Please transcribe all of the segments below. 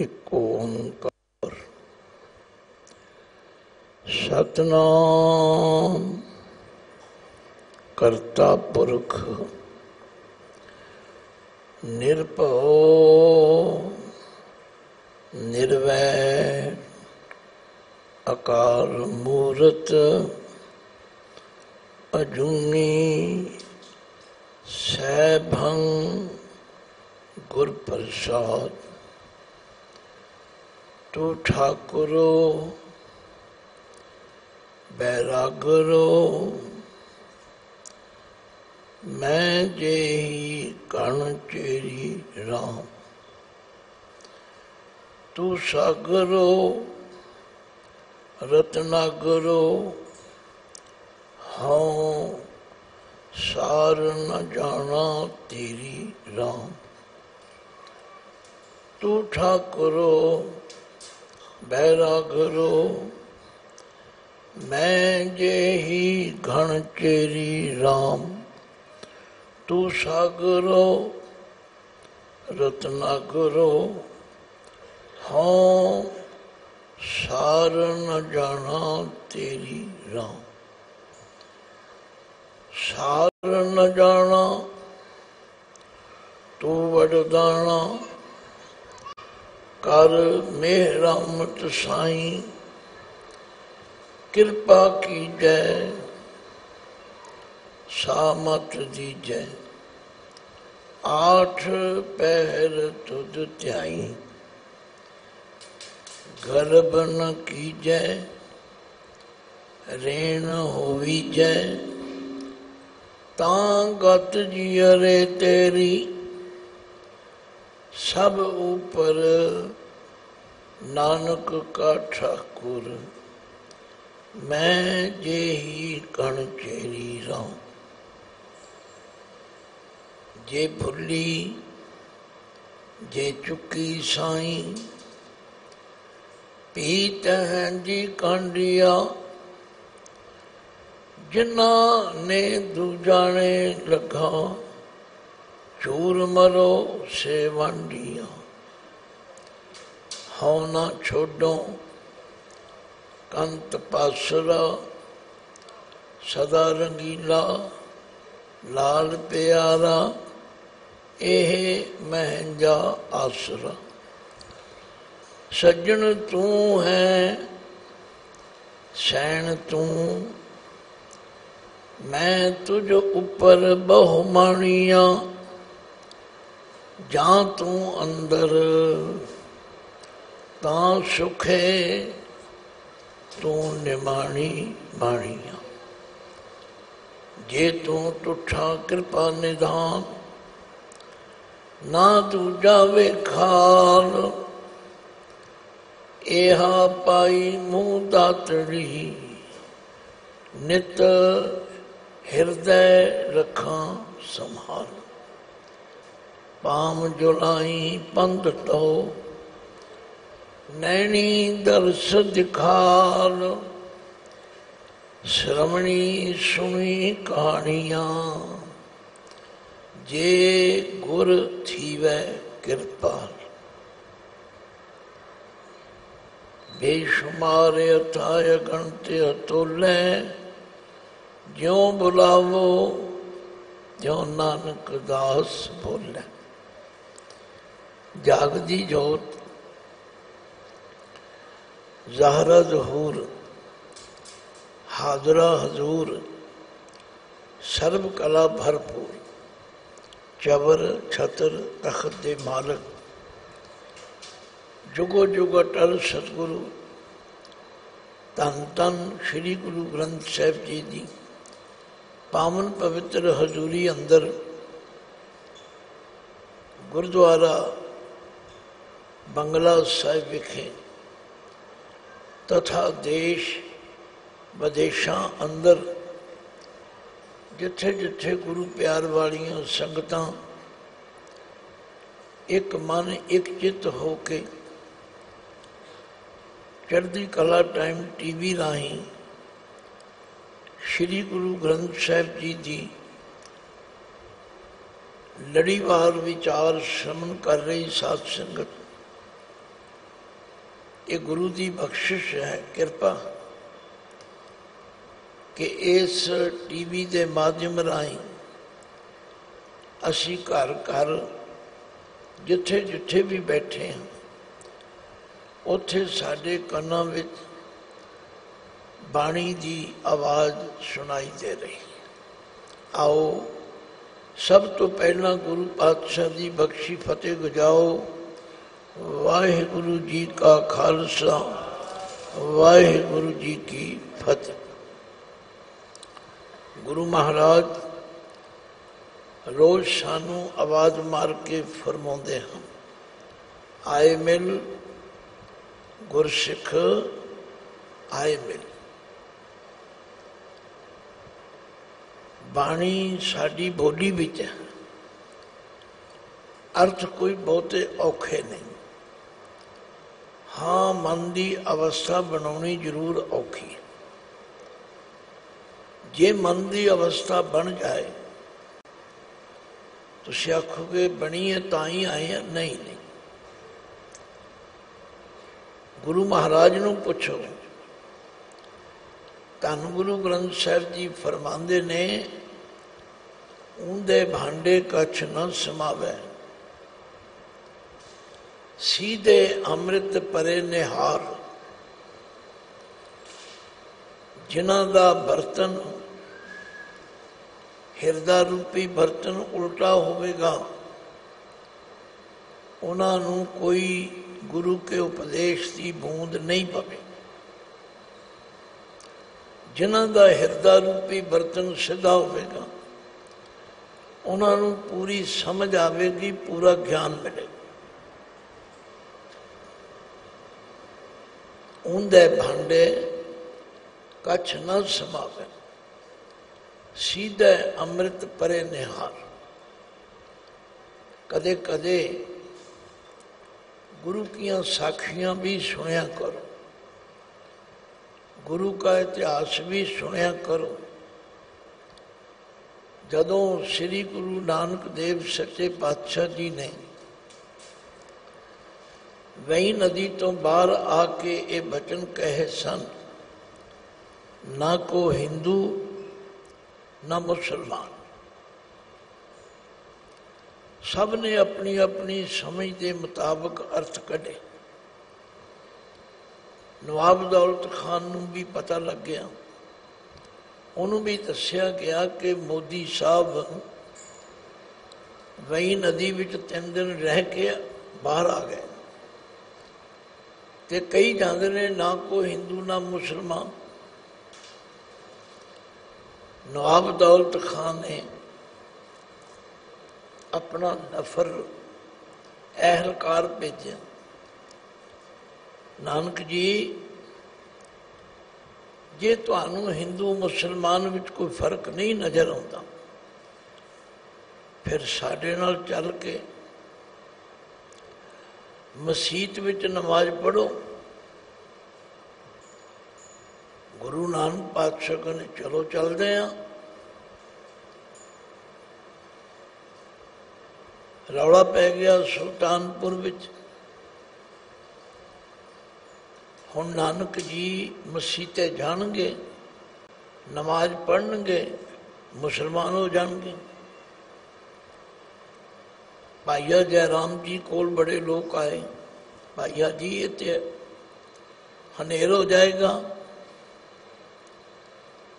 एक ओंकार सतनाम कर्ता पुरख निरपो निर्वैर अकार मूर्त अजूनी सैभंग गुरप्रसाद। तो ठाकुरो, बैरागरो, मैं जे ही कण चेरी राम। तू सागरो, रत्नागरो हाँ सार न जाना तेरी राम। तू ठाकुरो बैराघरो मैं जे ही घन चेरी राम। तू सागरो रत्ना करो। हाँ सार न जाना तेरी राम। सार न जाना तू वरदाना कर मेरा मत साई। कृपा की जय, सामत दी जय। आठ पहर तुद त्याई। गर्भ न की जय रेण होवी जय। तां गत जियरे तेरी ਸਭ ਉਪਰ ਨਾਨਕ ਕਾ ਠਾਕੁਰ ਮੈਂ ਜਿਹੀ ਕਣ ਚੇਰੀ ਰਾਂ ਜੇ ਭੁੱਲੀ ਜੇ ਚੁੱਕੀ ਸਾਈਂ ਪੀਤ ਹੈ ਜੀ ਕੰਡਿਆ ਜਿਨ੍ਹਾਂ ਨੇ ਦੂਜਾਣੇ ਲਗਾ ਚੂਰ ਮਰੋ ਸੇ ਵੰਡੀਆਂ ਹਉ ਨਾ ਛੋਡੋ ਕੰਤ ਪਾਸਰਾ ਸਦਾ ਰੰਗੀਲਾ ਲਾਲ ਪਿਆਰਾ ਇਹ ਮਹਿੰਜਾ ਆਸਰਾ ਸੱਜਣ ਤੂੰ ਹੈ ਸੈਣ ਤੂੰ ਮੈਂ ਤੁਝ ਉੱਪਰ ਬਹੁ ਮਾਣੀਆਂ ਜਾਂ ਤੂੰ ਅੰਦਰ ਤਾਂ ਸੁਖੇ ਤੂੰ ਨਿਮਾਣੀ ਬਾਣੀਆਂ ਜੇ ਤੂੰ ਟੁੱਠਾ ਕਿਰਪਾ ਨਿਧਾਨ ਨਾ ਤੂੰ ਜਾਵੇ ਖਾਲ ਇਹਾ ਪਾਈ ਮੂੰਹ ਦਾਤੜੀ ਨਿਤ ਹਿਰਦੈ ਰਖਾਂ ਸੰਭਾਲ पाम जुलाई पंथ तो नैनी दर्श दिखाल श्रमणी सुनी कहानियाँ। जे गुर थीव कृपाल। बेशुमार अथाय गणते अतुल्य ज्यो बुलावो, ज्यो नानक दास बोले। जागदी जोत जहरा जहूर हाजरा हजूर सर्व कला भरपूर, चबर, छतर, तखत दे मालक, जुगो जुग अटल सतगुरु धन धन श्री गुरु ग्रंथ साहब जी की पावन पवित्र हजूरी अंदर, गुरुद्वारा ਬੰਗਲਾ ਸਾਹਿਬ ਵਿਖੇ ਤਥਾ ਦੇਸ਼ ਵਿਦੇਸ਼ਾਂ ਅੰਦਰ ਜਿੱਥੇ ਜਿੱਥੇ ਗੁਰੂ ਪਿਆਰ ਵਾਲੀਆਂ ਸੰਗਤਾਂ ਇੱਕ ਮਨ ਇੱਕ ਚਿੱਤ ਹੋ ਕੇ ਚੜ੍ਹਦੀ ਕਲਾ ਟਾਈਮ ਟੀਵੀ ਰਾਹੀਂ ਸ੍ਰੀ ਗੁਰੂ ਗ੍ਰੰਥ ਸਾਹਿਬ ਜੀ ਦੀ ਲੜੀਵਾਰ ਵਿਚਾਰ ਸ਼ਰਮਨ ਕਰ ਰਹੀ ਸਾਧ ਸੰਗਤ ਇਹ ਗੁਰੂ ਦੀ ਬਖਸ਼ਿਸ਼ ਹੈ, ਕਿਰਪਾ, ਕਿ ਇਸ ਟੀਵੀ ਦੇ ਮਾਧਿਅਮ ਰਾਹੀਂ ਅਸੀਂ ਘਰ ਘਰ ਜਿੱਥੇ ਜਿੱਥੇ ਵੀ ਬੈਠੇ ਹਾਂ, ਉੱਥੇ ਸਾਡੇ ਕੰਨਾਂ ਵਿੱਚ ਬਾਣੀ ਦੀ ਆਵਾਜ਼ ਸੁਣਾਈ ਦੇ ਰਹੀ ਆਓ, ਸਭ ਤੋਂ ਪਹਿਲਾਂ ਗੁਰੂ ਪਾਤਸ਼ਾਹ ਦੀ ਬਖਸ਼ੀ ਫਤਿਹ ਗੁਜਾਓ। ਵਾਹਿਗੁਰੂ ਜੀ ਕਾ ਖਾਲਸਾ ਵਾਹਿਗੁਰੂ ਜੀ ਕੀ ਫਤਿਹ ਗੁਰੂ ਮਹਾਰਾਜ ਰੋਜ਼ ਸਾਨੂੰ ਆਵਾਜ਼ ਮਾਰ ਕੇ ਫਰਮਾਉਂਦੇ ਹਨ ਆਏ ਮਿਲ ਗੁਰਸਿੱਖ ਆਏ ਮਿਲ ਬਾਣੀ ਸਾਡੀ ਬੋਲੀ ਵਿੱਚ ਹੈ ਅਰਥ ਕੋਈ ਬਹੁਤੇ ਔਖੇ ਨਹੀਂ ਹਾਂ, ਮਨ ਦੀ ਅਵਸਥਾ ਬਣਾਉਣੀ ਜ਼ਰੂਰ ਔਖੀ ਹੈ। ਜੇ ਮਨ ਦੀ ਅਵਸਥਾ ਬਣ ਜਾਏ, ਤੁਸੀਂ ਆਖੋਗੇ, ਬਣੀ ਹੈ, ਤਾਂ ਹੀ ਆਏ ਆ ਨਹੀਂ ਨਹੀਂ। ਗੁਰੂ ਮਹਾਰਾਜ ਨੂੰ ਪੁੱਛੋ, ਧੰਨ ਗੁਰੂ ਗ੍ਰੰਥ ਸਾਹਿਬ ਜੀ ਫਰਮਾਉਂਦੇ ਨੇ ਉਹਦੇ ਭਾਂਡੇ ਕਛ ਨਾ ਸਮਾਵੇ। ਸੀਧੇ ਅੰਮ੍ਰਿਤ ਪਰੇ ਨਿਹਾਰ ਜਿਨ੍ਹਾਂ ਦਾ ਬਰਤਨ ਹਿਰਦਾ ਰੂਪੀ ਬਰਤਨ ਉਲਟਾ ਹੋਵੇਗਾ ਉਹਨਾਂ ਨੂੰ ਕੋਈ ਗੁਰੂ ਕੇ ਉਪਦੇਸ਼ ਦੀ ਬੂੰਦ ਨਹੀਂ ਪਵੇ ਜਿਨ੍ਹਾਂ ਦਾ ਹਿਰਦਾ ਰੂਪੀ ਬਰਤਨ ਸਿੱਧਾ ਹੋਵੇਗਾ ਉਹਨਾਂ ਨੂੰ ਪੂਰੀ ਸਮਝ ਆਵੇਗੀ ਪੂਰਾ ਗਿਆਨ ਮਿਲੇਗਾ ਉਹਦੇ ਭਾਂਡੇ ਕਛ ਨਾ ਸਮਾਵੇ। ਸੀਧੇ ਅੰਮ੍ਰਿਤ ਪਰੇ ਨਿਹਾਰ। ਕਦੇ ਕਦੇ ਗੁਰੂ ਕੀਆਂ ਸਾਖੀਆਂ ਵੀ ਸੁਣਿਆ ਕਰੋ। ਗੁਰੂ ਦਾ ਇਤਿਹਾਸ ਵੀ ਸੁਣਿਆ ਕਰੋ। ਜਦੋਂ ਸ੍ਰੀ ਗੁਰੂ ਨਾਨਕ ਦੇਵ ਸੱਚੇ ਪਾਤਸ਼ਾਹ ਜੀ ਨੇ ਵਈ ਨਦੀ ਤੋਂ ਬਾਹਰ ਆ ਕੇ ਇਹ ਬਚਨ ਕਹੇ ਸਨ ਨਾ ਕੋ ਹਿੰਦੂ ਨਾ ਮੁਸਲਮਾਨ ਸਭ ਨੇ ਆਪਣੀ ਆਪਣੀ ਸਮਝ ਦੇ ਮੁਤਾਬਕ ਅਰਥ ਕੱਢੇ ਨਵਾਬ ਦੌਲਤ ਖਾਨ ਨੂੰ ਵੀ ਪਤਾ ਲੱਗਿਆ ਉਹਨੂੰ ਵੀ ਦੱਸਿਆ ਗਿਆ ਕਿ ਮੋਦੀ ਸਾਹਿਬ ਵਈ ਨਦੀ ਵਿੱਚ ਤਿੰਨ ਦਿਨ ਰਹਿ ਕੇ ਬਾਹਰ ਆ ਗਏ ਤੇ ਕਈ ਜਾਂਦੇ ਨੇ ਨਾ ਕੋ ਹਿੰਦੂ ਨਾ ਮੁਸਲਮਾਨ ਨਵਾਬ ਦੌਲਤ ਖਾਨ ਨੇ ਆਪਣਾ ਨਫਰ ਅਹਿਲਕਾਰ ਭੇਜਿਆ ਨਾਨਕ ਜੀ ਜੇ ਤੁਹਾਨੂੰ ਹਿੰਦੂ ਮੁਸਲਮਾਨ ਵਿੱਚ ਕੋਈ ਫਰਕ ਨਹੀਂ ਨਜ਼ਰ ਆਉਂਦਾ ਫਿਰ ਸਾਡੇ ਨਾਲ ਚੱਲ ਕੇ ਮਸਜਿਦ ਵਿੱਚ ਨਮਾਜ਼ ਪੜੋ ਗੁਰੂ ਨਾਨਕ ਪਾਤਸ਼ਾਹ ਕਹਿੰਦੇ, ਚਲੋ ਚੱਲਦੇ ਆਂ। ਰੌਲਾ ਪੈ ਗਿਆ ਸੁਲਤਾਨਪੁਰ ਵਿੱਚ। ਹੁਣ ਨਾਨਕ ਜੀ ਮਸਜਿਦ ਤੇ ਜਾਣਗੇ, ਨਮਾਜ਼ ਪੜਨਗੇ ਮੁਸਲਮਾਨ ਹੋ ਜਾਣਗੇ। ਭਾਈਆ ਜੈ ਰਾਮ ਜੀ ਕੋਲ ਬੜੇ ਲੋਕ ਆਏ ਭਾਈਆ ਜੀ ਇਹ ਤੇ ਹਨੇਰ ਹੋ ਜਾਏਗਾ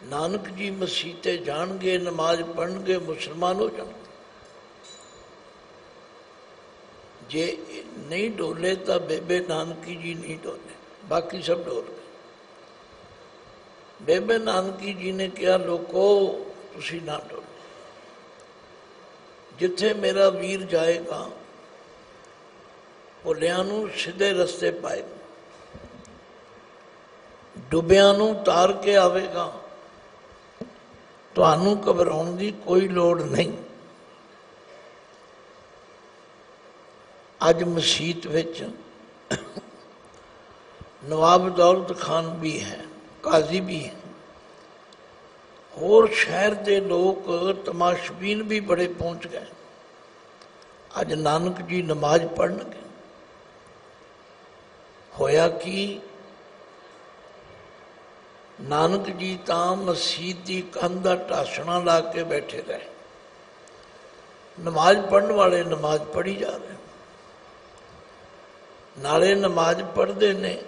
ਨਾਨਕ ਜੀ ਮਸਜਿਦ ਤੇ ਜਾਣਗੇ ਨਮਾਜ਼ ਪੜਨਗੇ ਮੁਸਲਮਾਨ ਹੋ ਜਾਣਗੇ ਜੇ ਨਹੀਂ ਡੋਲੇ ਤਾਂ ਬੇਬੇ ਨਾਨਕੀ ਜੀ ਨਹੀਂ ਡੋਲੇ ਬਾਕੀ ਸਭ ਡੋਲ ਗਏ ਬੇਬੇ ਨਾਨਕੀ ਜੀ ਨੇ ਕਿਹਾ ਲੋਕੋ ਤੁਸੀਂ ਨਾ ਡੋਲੋ ਜਿੱਥੇ ਮੇਰਾ ਵੀਰ ਜਾਏਗਾ ਭੁੱਲਿਆਂ ਨੂੰ ਸਿੱਧੇ ਰਸਤੇ ਪਾਏਗਾ ਡੁੱਬਿਆਂ ਨੂੰ ਤਾਰ ਕੇ ਆਵੇਗਾ ਤੁਹਾਨੂੰ ਘਬਰਾਉਣ ਦੀ ਕੋਈ ਲੋੜ ਨਹੀਂ ਅੱਜ ਮਸਜਿਦ ਵਿੱਚ ਨਵਾਬ ਦੌਲਤ ਖਾਨ ਵੀ ਹੈ ਕਾਜ਼ੀ ਵੀ ਹੈ ਹੋਰ ਸ਼ਹਿਰ ਦੇ ਲੋਕ ਤਮਾਸ਼ਬੀਨ ਵੀ ਬੜੇ ਪਹੁੰਚ ਗਏ ਅੱਜ ਨਾਨਕ ਜੀ ਨਮਾਜ਼ ਪੜਨਗੇ ਹੋਇਆ ਕੀ ਨਾਨਕ ਜੀ ਤਾਂ ਮਸਜਿਦ ਦੀ ਕੰਧ ਦਾ ਢਾਸਣਾ ਲਾ ਕੇ ਬੈਠੇ ਰਹੇ ਨਮਾਜ਼ ਪੜਨ ਵਾਲੇ ਨਮਾਜ਼ ਪੜ੍ਹੀ ਜਾ ਰਹੇ ਨਾਲੇ ਨਮਾਜ਼ ਪੜ੍ਹਦੇ ਨੇ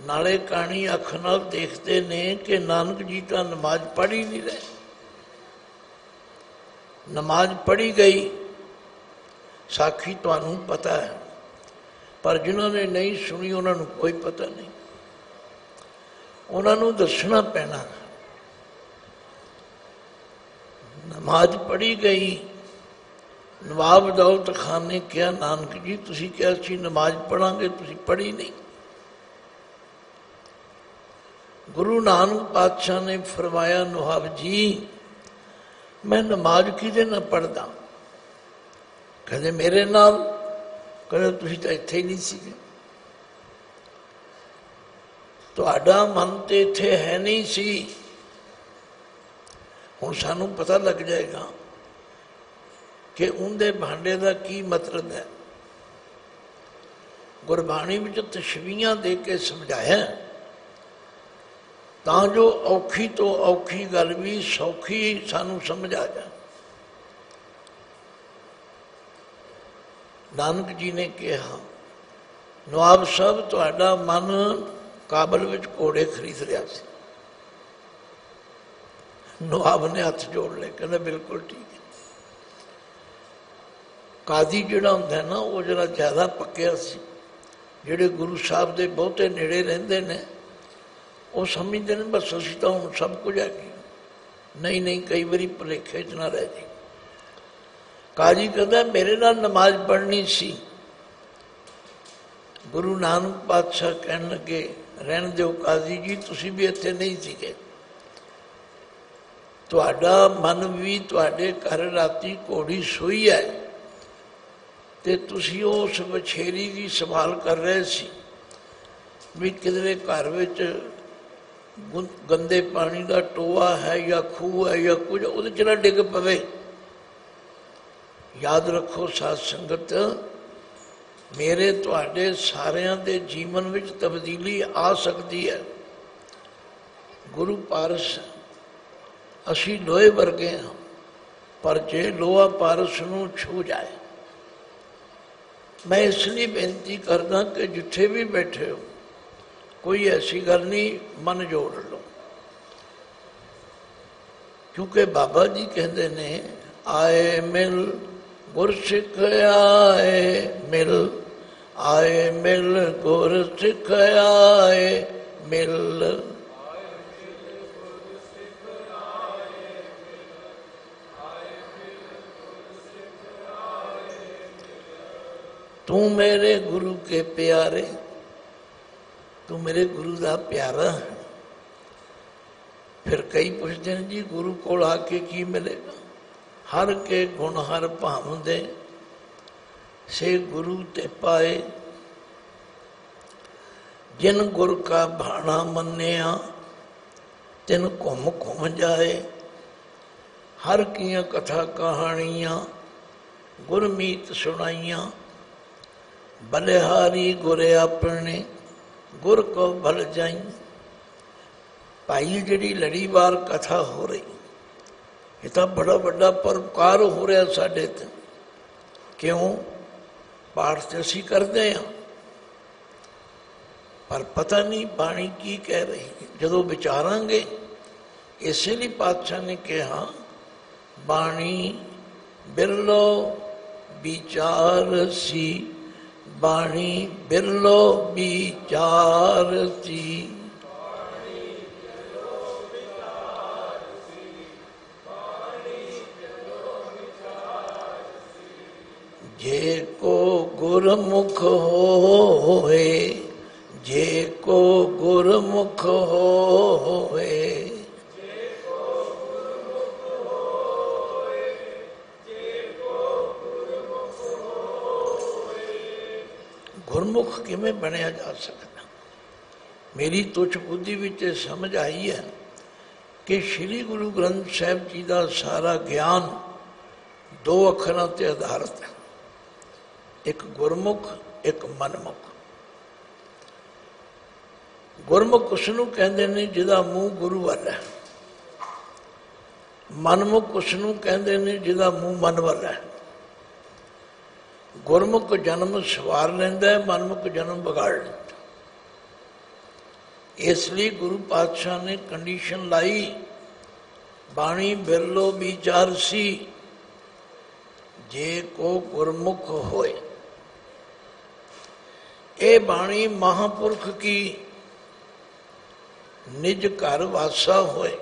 ਨਾਲੇ ਕਹਾਣੀ ਅੱਖ ਨਾਲ ਦੇਖਦੇ ਨੇ ਕਿ ਨਾਨਕ ਜੀ ਤਾਂ ਨਮਾਜ਼ ਪੜ੍ਹ ਹੀ ਨਹੀਂ ਰਹੇ। ਨਮਾਜ਼ ਪੜ੍ਹੀ ਗਈ। ਸਾਖੀ ਤੁਹਾਨੂੰ ਪਤਾ ਹੈ, ਪਰ ਜਿਨ੍ਹਾਂ ਨੇ ਨਹੀਂ ਸੁਣੀ ਉਹਨਾਂ ਨੂੰ ਕੋਈ ਪਤਾ ਨਹੀਂ। ਉਹਨਾਂ ਨੂੰ ਦੱਸਣਾ ਪੈਣਾ ਨਮਾਜ਼ ਪੜ੍ਹੀ ਗਈ। ਨਵਾਬ ਦੌਲਤ ਖਾਨ ਨੇ ਕਿਹਾ, ਨਾਨਕ ਜੀ, ਤੁਸੀਂ ਕਿਹਾ ਸੀ ਨਮਾਜ਼ ਪੜਾਂਗੇ ਤੁਸੀਂ ਪੜ੍ਹੀ ਨਹੀਂ। ਗੁਰੂ ਨਾਨਕ ਪਾਤਸ਼ਾਹ ਨੇ ਫਰਮਾਇਆ, ਨੁਹਾਬ ਜੀ, ਮੈਂ ਨਮਾਜ਼ ਕਿਹਦੇ ਨਾਲ ਪੜਦਾ ਕਹਿੰਦੇ, ਮੇਰੇ ਨਾਲ? ਕਹਿੰਦੇ, ਤੁਸੀਂ ਤਾਂ ਇੱਥੇ ਹੀ ਨਹੀਂ ਸੀਗੇ। ਤੁਹਾਡਾ ਮਨ ਤੇ ਇੱਥੇ ਹੈ ਨਹੀਂ ਸੀ। ਹੁਣ ਸਾਨੂੰ ਪਤਾ ਲੱਗ ਜਾਏਗਾ ਕਿ ਉਹਦੇ ਭਾਂਡੇ ਦਾ ਕੀ ਮਤਲਬ ਹੈ। ਗੁਰਬਾਣੀ ਵਿੱਚ ਤਸ਼ਵੀਹਾਂ ਦੇ ਕੇ ਸਮਝਾਇਆ ਤਾਂ ਜੋ ਔਖੀ ਤੋਂ ਔਖੀ ਗੱਲ ਵੀ ਸੌਖੀ ਸਾਨੂੰ ਸਮਝ ਆ ਜਾ ਨਾਨਕ ਜੀ ਨੇ ਕਿਹਾ, ਨਵਾਬ ਸਾਹਿਬ, ਤੁਹਾਡਾ ਮਨ ਕਾਬਲ ਵਿੱਚ ਘੋੜੇ ਖਰੀਦ ਰਿਹਾ ਸੀ। ਨਵਾਬ ਨੇ ਹੱਥ ਜੋੜ ਲਏ, ਕਹਿੰਦਾ, ਬਿਲਕੁਲ ਠੀਕ ਹੈ। ਕਾਦੀ ਜਿਹੜਾ ਹੁੰਦਾ ਨਾ, ਉਹ ਜਿਹੜਾ ਜ਼ਿਆਦਾ ਪੱਕਿਆ ਸੀ, ਜਿਹੜੇ ਗੁਰੂ ਸਾਹਿਬ ਦੇ ਬਹੁਤੇ ਨੇੜੇ ਰਹਿੰਦੇ ਨੇ ਉਹ ਸਮਝਦੇ ਨੇ ਬਸ ਅਸੀਂ ਤਾਂ ਹੁਣ ਸਭ ਕੁਝ ਹੈ ਨਹੀਂ ਨਹੀਂ, ਕਈ ਵਾਰੀ ਭੁਲੇਖੇ ਚ ਨਾ ਰਹਿ ਜੀ ਕਾਜੀ ਕਹਿੰਦਾ, ਮੇਰੇ ਨਾਲ ਨਮਾਜ਼ ਪੜ੍ਹਨੀ ਸੀ। ਗੁਰੂ ਨਾਨਕ ਪਾਤਸ਼ਾਹ ਕਹਿਣ ਲੱਗੇ, ਰਹਿਣ ਦਿਓ ਕਾਜ਼ੀ ਜੀ, ਤੁਸੀਂ ਵੀ ਇੱਥੇ ਨਹੀਂ ਸੀਗੇ। ਤੁਹਾਡਾ ਮਨ ਵੀ ਤੁਹਾਡੇ ਘਰ ਰਾਤੀ ਘੋੜੀ ਸੋਈ ਹੈ ਤੇ ਤੁਸੀਂ ਉਸ ਬਛੇਰੀ ਦੀ ਸੰਭਾਲ ਕਰ ਰਹੇ ਸੀ। ਵੀ ਕਿਧਰੇ ਘਰ ਵਿੱਚ ਗੰਦੇ ਪਾਣੀ ਦਾ ਟੋਆ ਹੈ ਜਾਂ ਖੂਹ ਹੈ ਜਾਂ ਕੁਝ ਉਹਦੇ ਚ ਨਾ ਡਿੱਗ ਪਵੇ ਯਾਦ ਰੱਖੋ ਸਾਧ ਸੰਗਤ ਮੇਰੇ ਤੁਹਾਡੇ ਸਾਰਿਆਂ ਦੇ ਜੀਵਨ ਵਿੱਚ ਤਬਦੀਲੀ ਆ ਸਕਦੀ ਹੈ ਗੁਰੂ ਪਾਰਸ ਅਸੀਂ ਲੋਹੇ ਵਰਗੇ ਹਾਂ ਪਰ ਜੇ ਲੋਹਾ ਪਾਰਸ ਨੂੰ ਛੂ ਜਾਏ ਮੈਂ ਇਸ ਲਈ ਬੇਨਤੀ ਕਰਦਾ ਕਿ ਜਿੱਥੇ ਵੀ ਬੈਠੇ ਹੋ कोई ऐसी गल नहीं, मन जोड़ लो। क्योंकि बाबा जी कहते ने, आए मिल गुर सिख आए मिल आए मिल गुर सिख आए मिल। तू मेरे गुरु के प्यारे ਤੂੰ ਮੇਰੇ ਗੁਰੂ ਦਾ ਪਿਆਰਾ ਫਿਰ ਕਈ ਪੁੱਛਦੇ ਨੇ ਜੀ, ਗੁਰੂ ਕੋਲ ਆ ਕੇ ਕੀ ਮਿਲੇਗਾ? ਹਰ ਕੇ ਗੁਣ ਹਰ ਭਾਵੰਦੇ। ਸੇ ਗੁਰੂ ਤੇ ਪਾਏ। ਜਿਨ ਗੁਰ ਕਾ ਭਾਣਾ ਮੰਨਿਆ, ਤਿਨ ਘੁੰਮ ਘੁੰਮ ਜਾਏ। ਹਰ ਕੀਆਂ ਕਥਾ ਕਹਾਣੀਆਂ, ਗੁਰਮੀਤ ਸੁਣਾਈਆਂ। ਬਲਿਹਾਰੀ ਗੁਰ ਆਪਣੇ ਗੁਰ ਕੋ ਭਲ ਜਾਈ। ਭਾਈ ਜਿਹੜੀ ਲੜੀਵਾਰ ਕਥਾ ਹੋ ਰਹੀ, ਇਹ ਤਾਂ ਬੜਾ ਵੱਡਾ ਪਰਕਾਰ ਹੋ ਰਿਹਾ ਸਾਡੇ ਤੇ। ਕਿਉਂ? ਪਾਠ ਤੇ ਅਸੀਂ ਕਰਦੇ ਆ ਪਰ ਪਤਾ ਨਹੀਂ ਬਾਣੀ ਕੀ ਕਹਿ ਰਹੀ ਜਦੋਂ ਵਿਚਾਰਾਂਗੇ, ਇਸੇ ਲਈ ਪਾਤਸ਼ਾਹ ਨੇ ਕਿਹਾ, ਬਾਣੀ ਬਿਰਲੋ ਵਿਚਾਰ ਸੀ बाणी बिरलो विचार जे। को गुरमुख होए जे को गुरमुख होए ਗੁਰਮੁਖ ਕਿਵੇਂ ਬਣਿਆ ਜਾ ਸਕਦਾ? ਮੇਰੀ ਤੁਛ ਬੁੱਧੀ ਵਿੱਚ ਸਮਝ ਆਈ ਹੈ ਕਿ ਸ੍ਰੀ ਗੁਰੂ ਗ੍ਰੰਥ ਸਾਹਿਬ ਜੀ ਦਾ ਸਾਰਾ ਗਿਆਨ ਦੋ ਅੱਖਰਾਂ ਤੇ ਆਧਾਰਿਤ ਹੈ। ਇੱਕ ਗੁਰਮੁਖ, ਇੱਕ ਮਨਮੁਖ। ਗੁਰਮੁਖ ਉਸ ਨੂੰ ਕਹਿੰਦੇ ਨੇ ਜਿਹਦਾ ਮੂੰਹ ਗੁਰੂ ਵੱਲ ਹੈ। ਮਨਮੁਖ ਉਸ ਨੂੰ ਕਹਿੰਦੇ ਨੇ ਜਿਹਦਾ ਮੂੰਹ ਮਨ ਵੱਲ ਹੈ। ਗੁਰਮੁਖ ਜਨਮ ਸਵਾਰ ਲੈਂਦਾ ਹੈ ਮਨਮੁਖ ਜਨਮ ਵਿਗਾੜ ਲੈਂਦਾ ਇਸ ਲਈ ਗੁਰੂ ਪਾਤਸ਼ਾਹ ਨੇ ਕੰਡੀਸ਼ਨ ਲਾਈ ਬਾਣੀ ਬਿਰਲੋ ਵਿਚਾਰ ਸੀ ਜੇ ਕੋ ਗੁਰਮੁਖ ਹੋਏ ਇਹ ਬਾਣੀ ਮਹਾਪੁਰਖ ਕੀ ਨਿਜ ਘਰ ਵਾਸਾ ਹੋਏ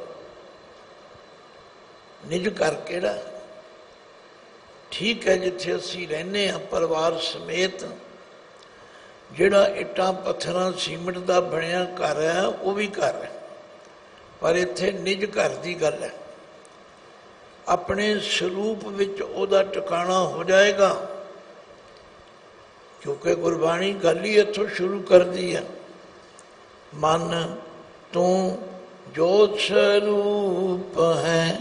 ਨਿਜ ਘਰ ਕਿਹੜਾ ਠੀਕ ਹੈ ਜਿੱਥੇ ਅਸੀਂ ਰਹਿੰਦੇ ਹਾਂ, ਪਰਿਵਾਰ ਸਮੇਤ, ਜਿਹੜਾ ਇੱਟਾਂ ਪੱਥਰਾਂ ਸੀਮਿੰਟ ਦਾ ਬਣਿਆ ਘਰ ਹੈ, ਉਹ ਵੀ ਘਰ ਹੈ। ਪਰ ਇੱਥੇ ਨਿਜ ਘਰ ਦੀ ਗੱਲ ਹੈ। ਆਪਣੇ ਸਰੂਪ ਵਿੱਚ ਉਹਦਾ ਟਿਕਾਣਾ ਹੋ ਜਾਏਗਾ, ਕਿਉਂਕਿ ਗੁਰਬਾਣੀ ਗੱਲ ਹੀ ਇੱਥੋਂ ਸ਼ੁਰੂ ਕਰਦੀ ਹੈ। ਮਨ ਤੂੰ ਜੋ ਸਰੂਪ ਹੈ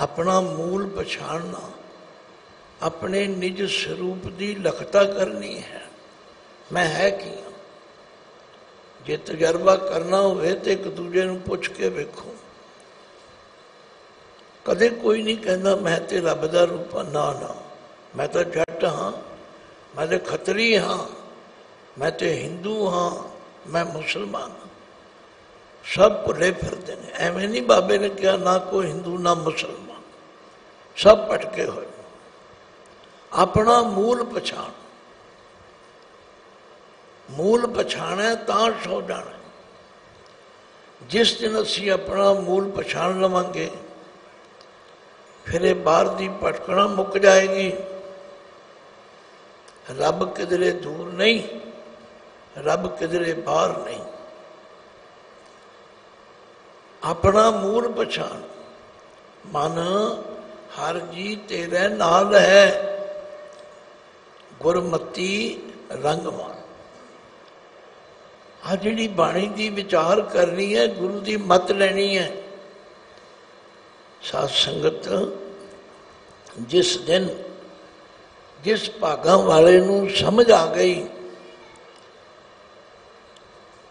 ਪਛਾਣ ਆਪਣਾ ਮੂਲ ਪਛਾਣਨਾ ਆਪਣੇ ਨਿਜ ਸਰੂਪ ਦੀ ਲਖਤਾ ਕਰਨੀ ਹੈ ਮੈਂ ਹੈ ਕੀ ਹਾਂ ਜੇ ਤਜਰਬਾ ਕਰਨਾ ਹੋਵੇ ਤੇ ਇੱਕ ਦੂਜੇ ਨੂੰ ਪੁੱਛ ਕੇ ਵੇਖੋ ਕਦੇ ਕੋਈ ਨਹੀਂ ਕਹਿੰਦਾ ਮੈਂ ਤੇ ਰੱਬ ਦਾ ਰੂਪ ਹਾਂ। ਨਾ ਨਾ ਮੈਂ ਤਾਂ ਜੱਟ ਹਾਂ ਮੈਂ ਤੇ ਖੱਤਰੀ ਹਾਂ ਮੈਂ ਤੇ ਹਿੰਦੂ ਹਾਂ ਮੈਂ ਮੁਸਲਮਾਨ ਹਾਂ ਸਭ ਭੁੱਲੇ ਫਿਰਦੇ ਨੇ ਐਵੇਂ ਨਹੀਂ ਬਾਬੇ ਨੇ ਕਿਹਾ ਨਾ ਕੋਈ ਹਿੰਦੂ ਨਾ ਮੁਸਲਮਾਨ ਸਭ ਭਟਕੇ ਹੋਏ। ਆਪਣਾ ਮੂਲ ਪਛਾਣ। ਮੂਲ ਪਛਾਣੈ ਤਾਂ ਸੋ ਜਾਣਾ। ਜਿਸ ਦਿਨ ਅਸੀਂ ਆਪਣਾ ਮੂਲ ਪਛਾਣ ਲਵਾਂਗੇ, ਫਿਰ ਇਹ ਬਾਹਰ ਦੀ ਭਟਕਣਾ ਮੁੱਕ ਜਾਏਗੀ। ਰੱਬ ਕਿਧਰੇ ਦੂਰ ਨਹੀਂ, ਰੱਬ ਕਿਧਰੇ ਬਾਹਰ ਨਹੀਂ। ਆਪਣਾ ਮੂਲ ਪਛਾਣ। ਮਨ ਹਰ ਜੀ ਤੇਰੇ ਨਾਲ ਹੈ ਗੁਰਮਤੀ ਰੰਗਮਾਨ ਆ ਜਿਹੜੀ ਬਾਣੀ ਦੀ ਵਿਚਾਰ ਕਰਨੀ ਹੈ, ਗੁਰੂ ਦੀ ਮਤ ਲੈਣੀ ਹੈ। ਸਾਧ ਸੰਗਤ, ਜਿਸ ਦਿਨ ਜਿਸ ਭਾਗਾਂ ਵਾਲੇ ਨੂੰ ਸਮਝ ਆ ਗਈ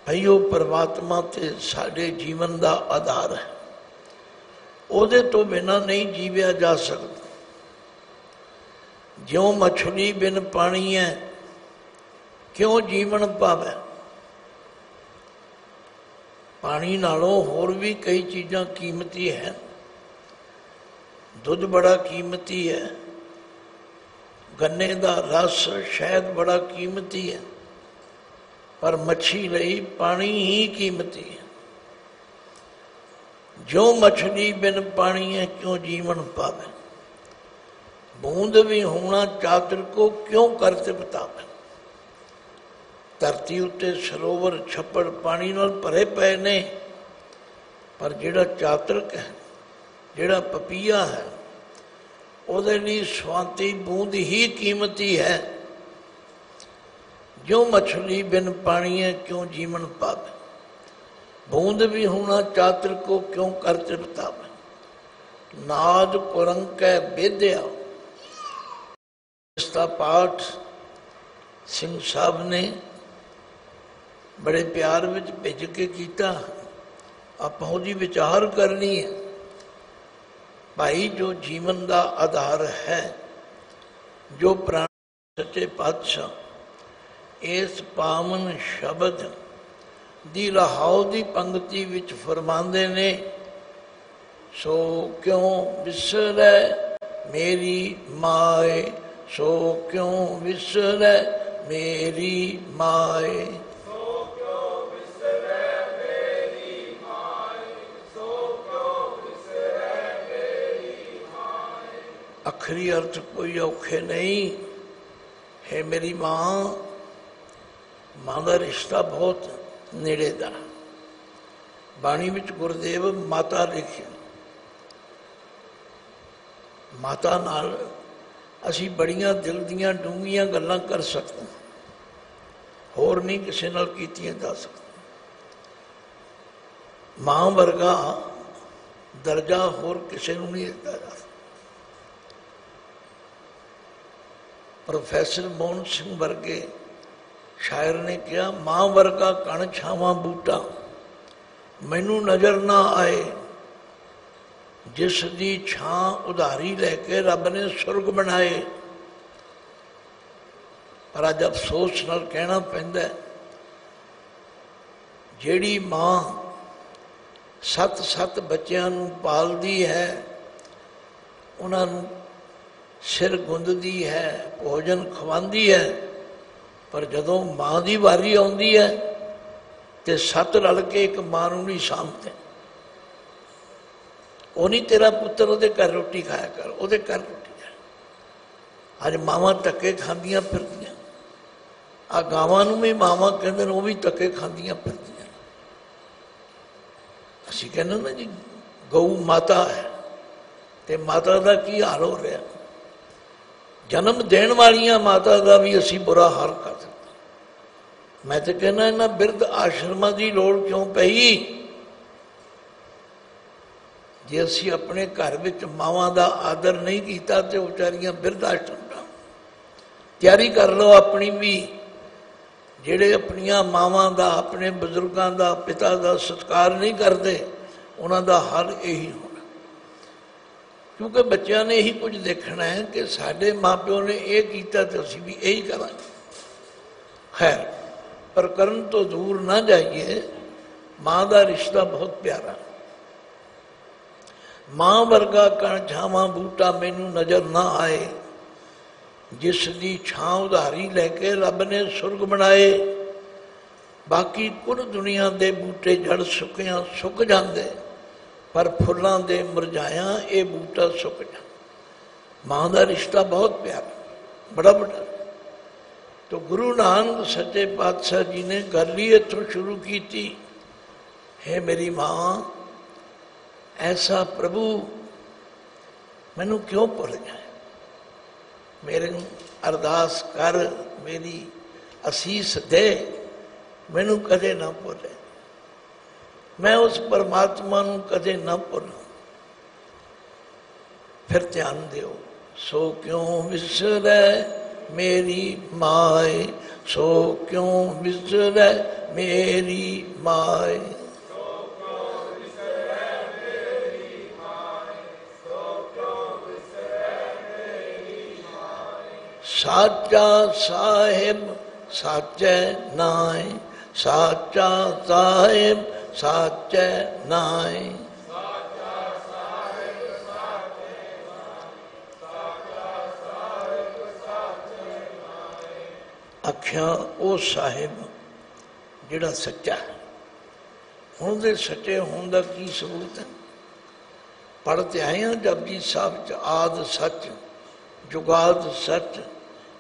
ਭਈਓ ਪਰਮਾਤਮਾ ਤੇ ਸਾਡੇ ਜੀਵਨ ਦਾ ਆਧਾਰ ਹੈ। ਉਹਦੇ ਤੋਂ ਬਿਨਾ ਨਹੀਂ ਜੀਵਿਆ ਜਾ ਸਕਦਾ ਜਿਉ ਮਛਲੀ ਬਿਨ ਪਾਣੀ ਹੈ ਕਿਉਂ ਜੀਵਨ ਪਾਵੇ ਪਾਣੀ ਨਾਲੋਂ ਹੋਰ ਵੀ ਕਈ ਚੀਜ਼ਾਂ ਕੀਮਤੀ ਹੈ ਦੁੱਧ ਬੜਾ ਕੀਮਤੀ ਹੈ ਗੰਨੇ ਦਾ ਰਸ ਸ਼ਹਿਦ ਬੜਾ ਕੀਮਤੀ ਹੈ ਪਰ ਮੱਛੀ ਲਈ ਪਾਣੀ ਹੀ ਕੀਮਤੀ ਹੈ ਜੋ ਮਛਲੀ ਬਿਨ ਪਾਣੀ ਹੈ, ਕਿਉਂ ਜੀਵਨ ਪਾਵੇ? ਬੂੰਦ ਵੀ ਹੋਣਾ ਚਾਤਰ ਕੋ ਕਿਉਂ ਕਰਤੇ ਬਤਾਵੇ ਧਰਤੀ ਉੱਤੇ ਸਰੋਵਰ ਛੱਪੜ ਪਾਣੀ ਨਾਲ ਭਰੇ ਪਏ ਨੇ, ਪਰ ਜਿਹੜਾ ਚਾਤਰਕ ਹੈ, ਜਿਹੜਾ ਪਪੀਆ ਹੈ, ਉਹਦੇ ਲਈ ਸਵਾਂਤੀ ਬੂੰਦ ਹੀ ਕੀਮਤੀ ਹੈ। ਜੋ ਮਛਲੀ ਬਿਨ ਪਾਣੀ ਹੈ, ਕਿਉਂ ਜੀਵਨ ਪਾਵੇ? ਬੂੰਦ ਵੀ ਹੋਣਾ ਚਾਤਰ ਕੋ ਕਿਉਂ ਕਰ ਤ੍ਰਿਪਤਾਵੇ? ਨਾਦ ਕੁਰੰਕੈ ਵਿਦਿਆ। ਇਸ ਦਾ ਪਾਠ ਸਿੰਘ ਸਾਹਿਬ ਨੇ ਬੜੇ ਪਿਆਰ ਵਿੱਚ ਭਿੱਜ ਕੇ ਕੀਤਾ। ਆਪਾਂ ਉਹਦੀ ਵਿਚਾਰ ਕਰਨੀ ਹੈ। ਭਾਈ, ਜੋ ਜੀਵਨ ਦਾ ਆਧਾਰ ਹੈ, ਜੋ ਪ੍ਰਾਣ ਸੱਚੇ ਪਾਤਸ਼ਾਹ, ਇਸ ਪਾਵਨ ਸ਼ਬਦ ਦੀ ਰਹਾਉ ਦੀ ਪੰਕਤੀ ਵਿੱਚ ਫਰਮਾਉਂਦੇ ਨੇ ਸੋ ਕਿਉਂ ਵਿਸਰੈ ਮੇਰੀ ਮਾਏ ਸੋ ਕਿਉਂ ਵਿਸਰੈ ਮੇਰੀ ਮਾਏ ਅਖਰੀ ਅਰਥ ਕੋਈ ਔਖੇ ਨਹੀਂ ਹੈ ਮੇਰੀ ਮਾਂ ਮਾਂ ਦਾ ਰਿਸ਼ਤਾ ਬਹੁਤ ਨੇੜੇ ਦਾ। ਬਾਣੀ ਵਿੱਚ ਗੁਰਦੇਵ ਮਾਤਾ ਲਿਖਿਆ ਮਾਤਾ ਨਾਲ ਅਸੀਂ ਬੜੀਆਂ ਦਿਲ ਦੀਆਂ ਡੂੰਘੀਆਂ ਗੱਲਾਂ ਕਰ ਸਕਦੇ ਹਾਂ। ਹੋਰ ਨਹੀਂ ਕਿਸੇ ਨਾਲ ਕੀਤੀਆਂ ਜਾ ਸਕਦੀਆਂ। ਮਾਂ ਵਰਗਾ ਦਰਜਾ ਹੋਰ ਕਿਸੇ ਨੂੰ ਨਹੀਂ ਦਿੱਤਾ ਜਾ ਸਕਦਾ। ਪ੍ਰੋਫੈਸਰ ਮੋਹਨ ਸਿੰਘ ਵਰਗੇ ਸ਼ਾਇਰ ਨੇ ਕਿਹਾ, ਮਾਂ ਵਰਗਾ ਕਣ ਛਾਵਾਂ ਬੂਟਾ, ਮੈਨੂੰ ਨਜ਼ਰ ਨਾ ਆਏ। ਜਿਸ ਦੀ ਛਾਂ ਉਧਾਰੀ ਲੈ ਕੇ ਰੱਬ ਨੇ ਸੁਰਗ ਬਣਾਏ। ਪਰ ਅੱਜ ਅਫਸੋਸ ਨਾਲ ਕਹਿਣਾ ਪੈਂਦਾ ਜਿਹੜੀ ਮਾਂ ਸੱਤ ਸੱਤ ਬੱਚਿਆਂ ਨੂੰ ਪਾਲਦੀ ਹੈ, ਉਹਨਾਂ ਨੂੰ ਸਿਰ ਗੁੰਦਦੀ ਹੈ, ਭੋਜਨ ਖਵਾਉਂਦੀ ਹੈ ਪਰ ਜਦੋਂ ਮਾਂ ਦੀ ਵਾਰੀ ਆਉਂਦੀ ਹੈ ਤੇ ਸੱਤ ਰਲ ਕੇ ਇੱਕ ਮਾਂ ਨੂੰ ਨਹੀਂ ਸਾਂਭਦੇ। ਉਹ ਨਹੀਂ ਤੇਰਾ ਪੁੱਤਰ ਉਹਦੇ ਘਰ ਰੋਟੀ ਖਾਇਆ ਕਰ, ਉਹਦੇ ਘਰ ਰੋਟੀ ਖਾ ਅੱਜ ਮਾਵਾਂ ਧੱਕੇ ਖਾਂਦੀਆਂ ਫਿਰਦੀਆਂ। ਆ ਗਾਵਾਂ ਨੂੰ ਵੀ ਮਾਵਾਂ ਕਹਿੰਦੇ ਨੇ, ਉਹ ਵੀ ਧੱਕੇ ਖਾਂਦੀਆਂ ਫਿਰਦੀਆਂ। ਅਸੀਂ ਕਹਿੰਦੇ ਨਾ ਜੀ, ਗਊ ਮਾਤਾ ਹੈ ਤੇ ਮਾਤਾ ਦਾ ਕੀ ਹਾਲ ਹੋ ਰਿਹਾ? ਜਨਮ ਦੇਣ ਵਾਲੀਆਂ ਮਾਤਾ ਦਾ ਵੀ ਅਸੀਂ ਬੁਰਾ ਹਾਲ ਕਰ ਦਿੱਤਾ। ਮੈਂ ਤੇ ਕਹਿੰਦਾ, ਇਹਨਾਂ ਬਿਰਧ ਆਸ਼ਰਮਾਂ ਦੀ ਲੋੜ ਕਿਉਂ ਪਈ? ਜੇ ਅਸੀਂ ਆਪਣੇ ਘਰ ਵਿੱਚ ਮਾਵਾਂ ਦਾ ਆਦਰ ਨਹੀਂ ਕੀਤਾ ਤੇ ਵਿਚਾਰੀਆਂ ਬਿਰਧ ਆਸ਼ਰਮ ਦਾ। ਤਿਆਰੀ ਕਰ ਲਓ ਆਪਣੀ ਵੀ। ਜਿਹੜੇ ਆਪਣੀਆਂ ਮਾਵਾਂ ਦਾ, ਆਪਣੇ ਬਜ਼ੁਰਗਾਂ ਦਾ, ਪਿਤਾ ਦਾ ਸਤਿਕਾਰ ਨਹੀਂ ਕਰਦੇ, ਉਹਨਾਂ ਦਾ ਹਾਲ ਇਹੀ ਹੋਣਾ। ਕਿਉਂਕਿ ਬੱਚਿਆਂ ਨੇ ਇਹੀ ਕੁਝ ਦੇਖਣਾ ਹੈ ਕਿ ਸਾਡੇ ਮਾਪਿਓ ਨੇ ਇਹ ਕੀਤਾ ਤੇ ਅਸੀਂ ਵੀ ਇਹੀ ਕਰਾਂਗੇ ਖੈਰ ਪਰ ਕਰਨ ਤੋਂ ਦੂਰ ਨਾ ਜਾਈਏ ਮਾਂ ਦਾ ਰਿਸ਼ਤਾ ਬਹੁਤ ਪਿਆਰਾ ਮਾਂ ਵਰਗਾ ਕਣ ਛਾਵਾਂ ਬੂਟਾ ਮੈਨੂੰ ਨਜ਼ਰ ਨਾ ਆਏ ਜਿਸ ਦੀ ਛਾਂ ਉਧਾਰੀ ਲੈ ਕੇ ਰੱਬ ਨੇ ਸੁਰਗ ਬਣਾਏ ਬਾਕੀ ਕੁੱਲ ਦੁਨੀਆ ਦੇ ਬੂਟੇ ਜੜ ਸੁੱਕਿਆਂ ਸੁੱਕ ਜਾਂਦੇ ਪਰ ਫੁੱਲਾਂ ਦੇ ਮੁਰਝਾਇਆ ਇਹ ਬੂਟਾ ਸੁੱਕ ਜਾ ਮਾਂ ਦਾ ਰਿਸ਼ਤਾ ਬਹੁਤ ਪਿਆਰਾ, ਬੜਾ ਵੱਡਾ। ਤੋ ਗੁਰੂ ਨਾਨਕ ਸੱਚੇ ਪਾਤਸ਼ਾਹ ਜੀ ਨੇ ਗੱਲ ਹੀ ਇੱਥੋਂ ਸ਼ੁਰੂ ਕੀਤੀ, ਹੈ ਮੇਰੀ ਮਾਂ, ਐਸਾ ਪ੍ਰਭੂ ਮੈਨੂੰ ਕਿਉਂ ਭੁੱਲ ਜਾਏ? ਮੇਰੇ ਅਰਦਾਸ ਕਰ, ਮੇਰੀ ਅਸੀਸ ਦੇ, ਮੈਨੂੰ ਕਦੇ ਨਾ ਭੁੱਲੇ। मैं उस परमात्मा कदे ना भुला। फिर ध्यान दो सो क्यों विसर मेरी माए? सो क्यों विसर मेरी माए? साचा साहेब साचे नाय साचा साहेब ਸਾਹਿਬ ਸਾਚੈ ਨਾਏ ਅੱਖਾਂ ਉਹ ਸਾਹਿਬ ਜਿਹੜਾ ਸੱਚਾ ਹੈ ਹੁਣ ਦੇ ਸੱਚੇ ਹੋਣ ਦਾ ਕੀ ਸਬੂਤ ਹੈ ਪੜ੍ਹ ਤੇ ਆਏ ਹਾਂ ਜਪਜੀ ਸਾਹਿਬ ਚ ਆਦ ਸੱਚ ਜੁਗਾਦ ਸੱਚ